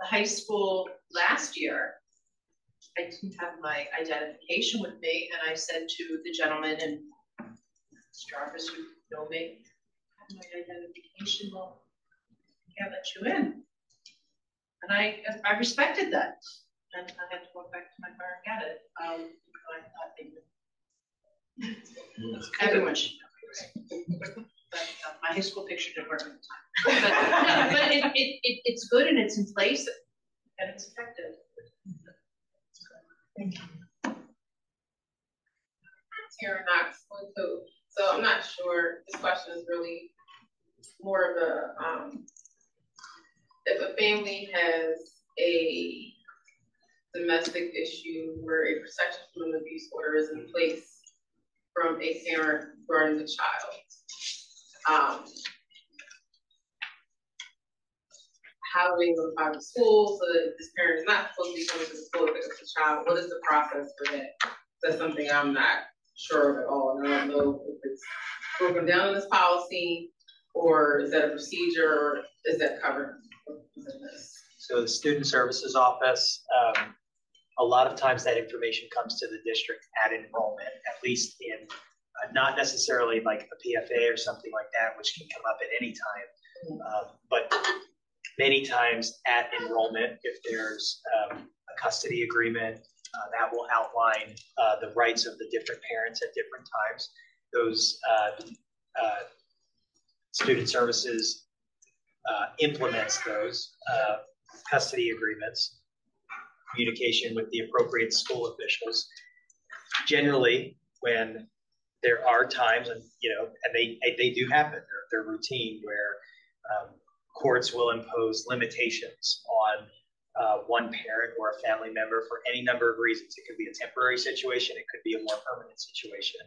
the high school last year, I didn't have my identification with me, and I said to the gentleman and. Jarvis, who know me, I have my identification, well, I can't let you in. And I, I respected that, and I had to go back to my car and get it. Um, I thought they everyone should know. But, uh, my high school picture didn't work at the time. But, no, but it, it, it, it's good and it's in place and it's effective. Thank you. Tara Knox, one two. So I'm not sure, this question is really more of a, um, if a family has a domestic issue where a protection from an abuse order is in place from a parent regarding the child, um, how do we notify the school so that this parent is not supposed to be coming to the school to up the child? What is the process for that? That's something I'm not sure of at all. And I don't know if it's broken down in this policy or is that a procedure or is that covered So the student services office, um, a lot of times that information comes to the district at enrollment, at least in uh, not necessarily like a PFA or something like that, which can come up at any time. Um, but many times at enrollment, if there's um, a custody agreement, uh, that will outline uh, the rights of the different parents at different times. Those uh, uh student services uh, implements those uh, custody agreements, communication with the appropriate school officials. Generally, when there are times, and you know, and they they do happen, they're, they're routine where um, courts will impose limitations on uh, one parent or a family member for any number of reasons. It could be a temporary situation, it could be a more permanent situation.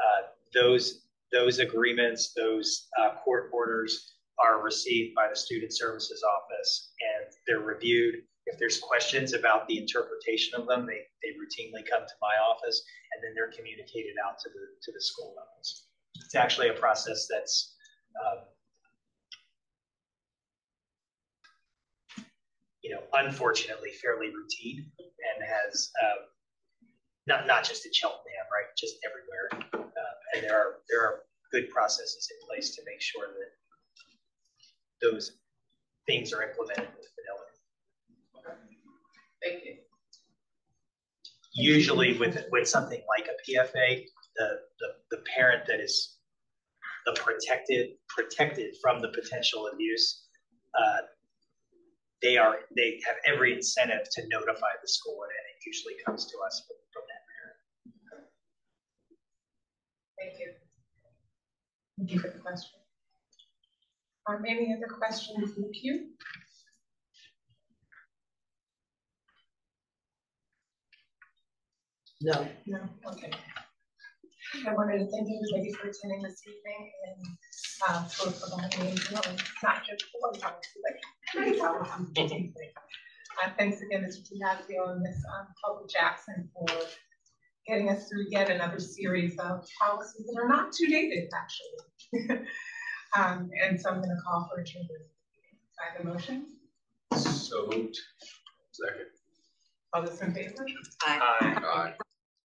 Uh, those those agreements, those uh, court orders are received by the Student Services Office and they're reviewed. If there's questions about the interpretation of them, they, they routinely come to my office and then they're communicated out to the, to the school levels. It's actually a process that's uh, you know, unfortunately fairly routine and has um, not not just at Cheltenham, right? Just everywhere. Uh, and there are there are good processes in place to make sure that those things are implemented with fidelity. Thank you. Usually with, with something like a PFA, the, the, the parent that is the protected, protected from the potential abuse, uh, they are, they have every incentive to notify the school and it usually comes to us from, from that parent. Thank you. Thank you for the question. Um, any other questions in the queue? No. No, okay. I wanted to thank you ladies for attending this evening and, uh, for providing, me, you know, not just one policy, but many policies. Uh, thanks again, Mr. Diazio and Ms. Um, Public Jackson for getting us through yet another series of policies that are not too dated, actually. Um, and so I'm gonna call for a change. I have a motion, So moved. Second. all those in favor? Aye. Aye.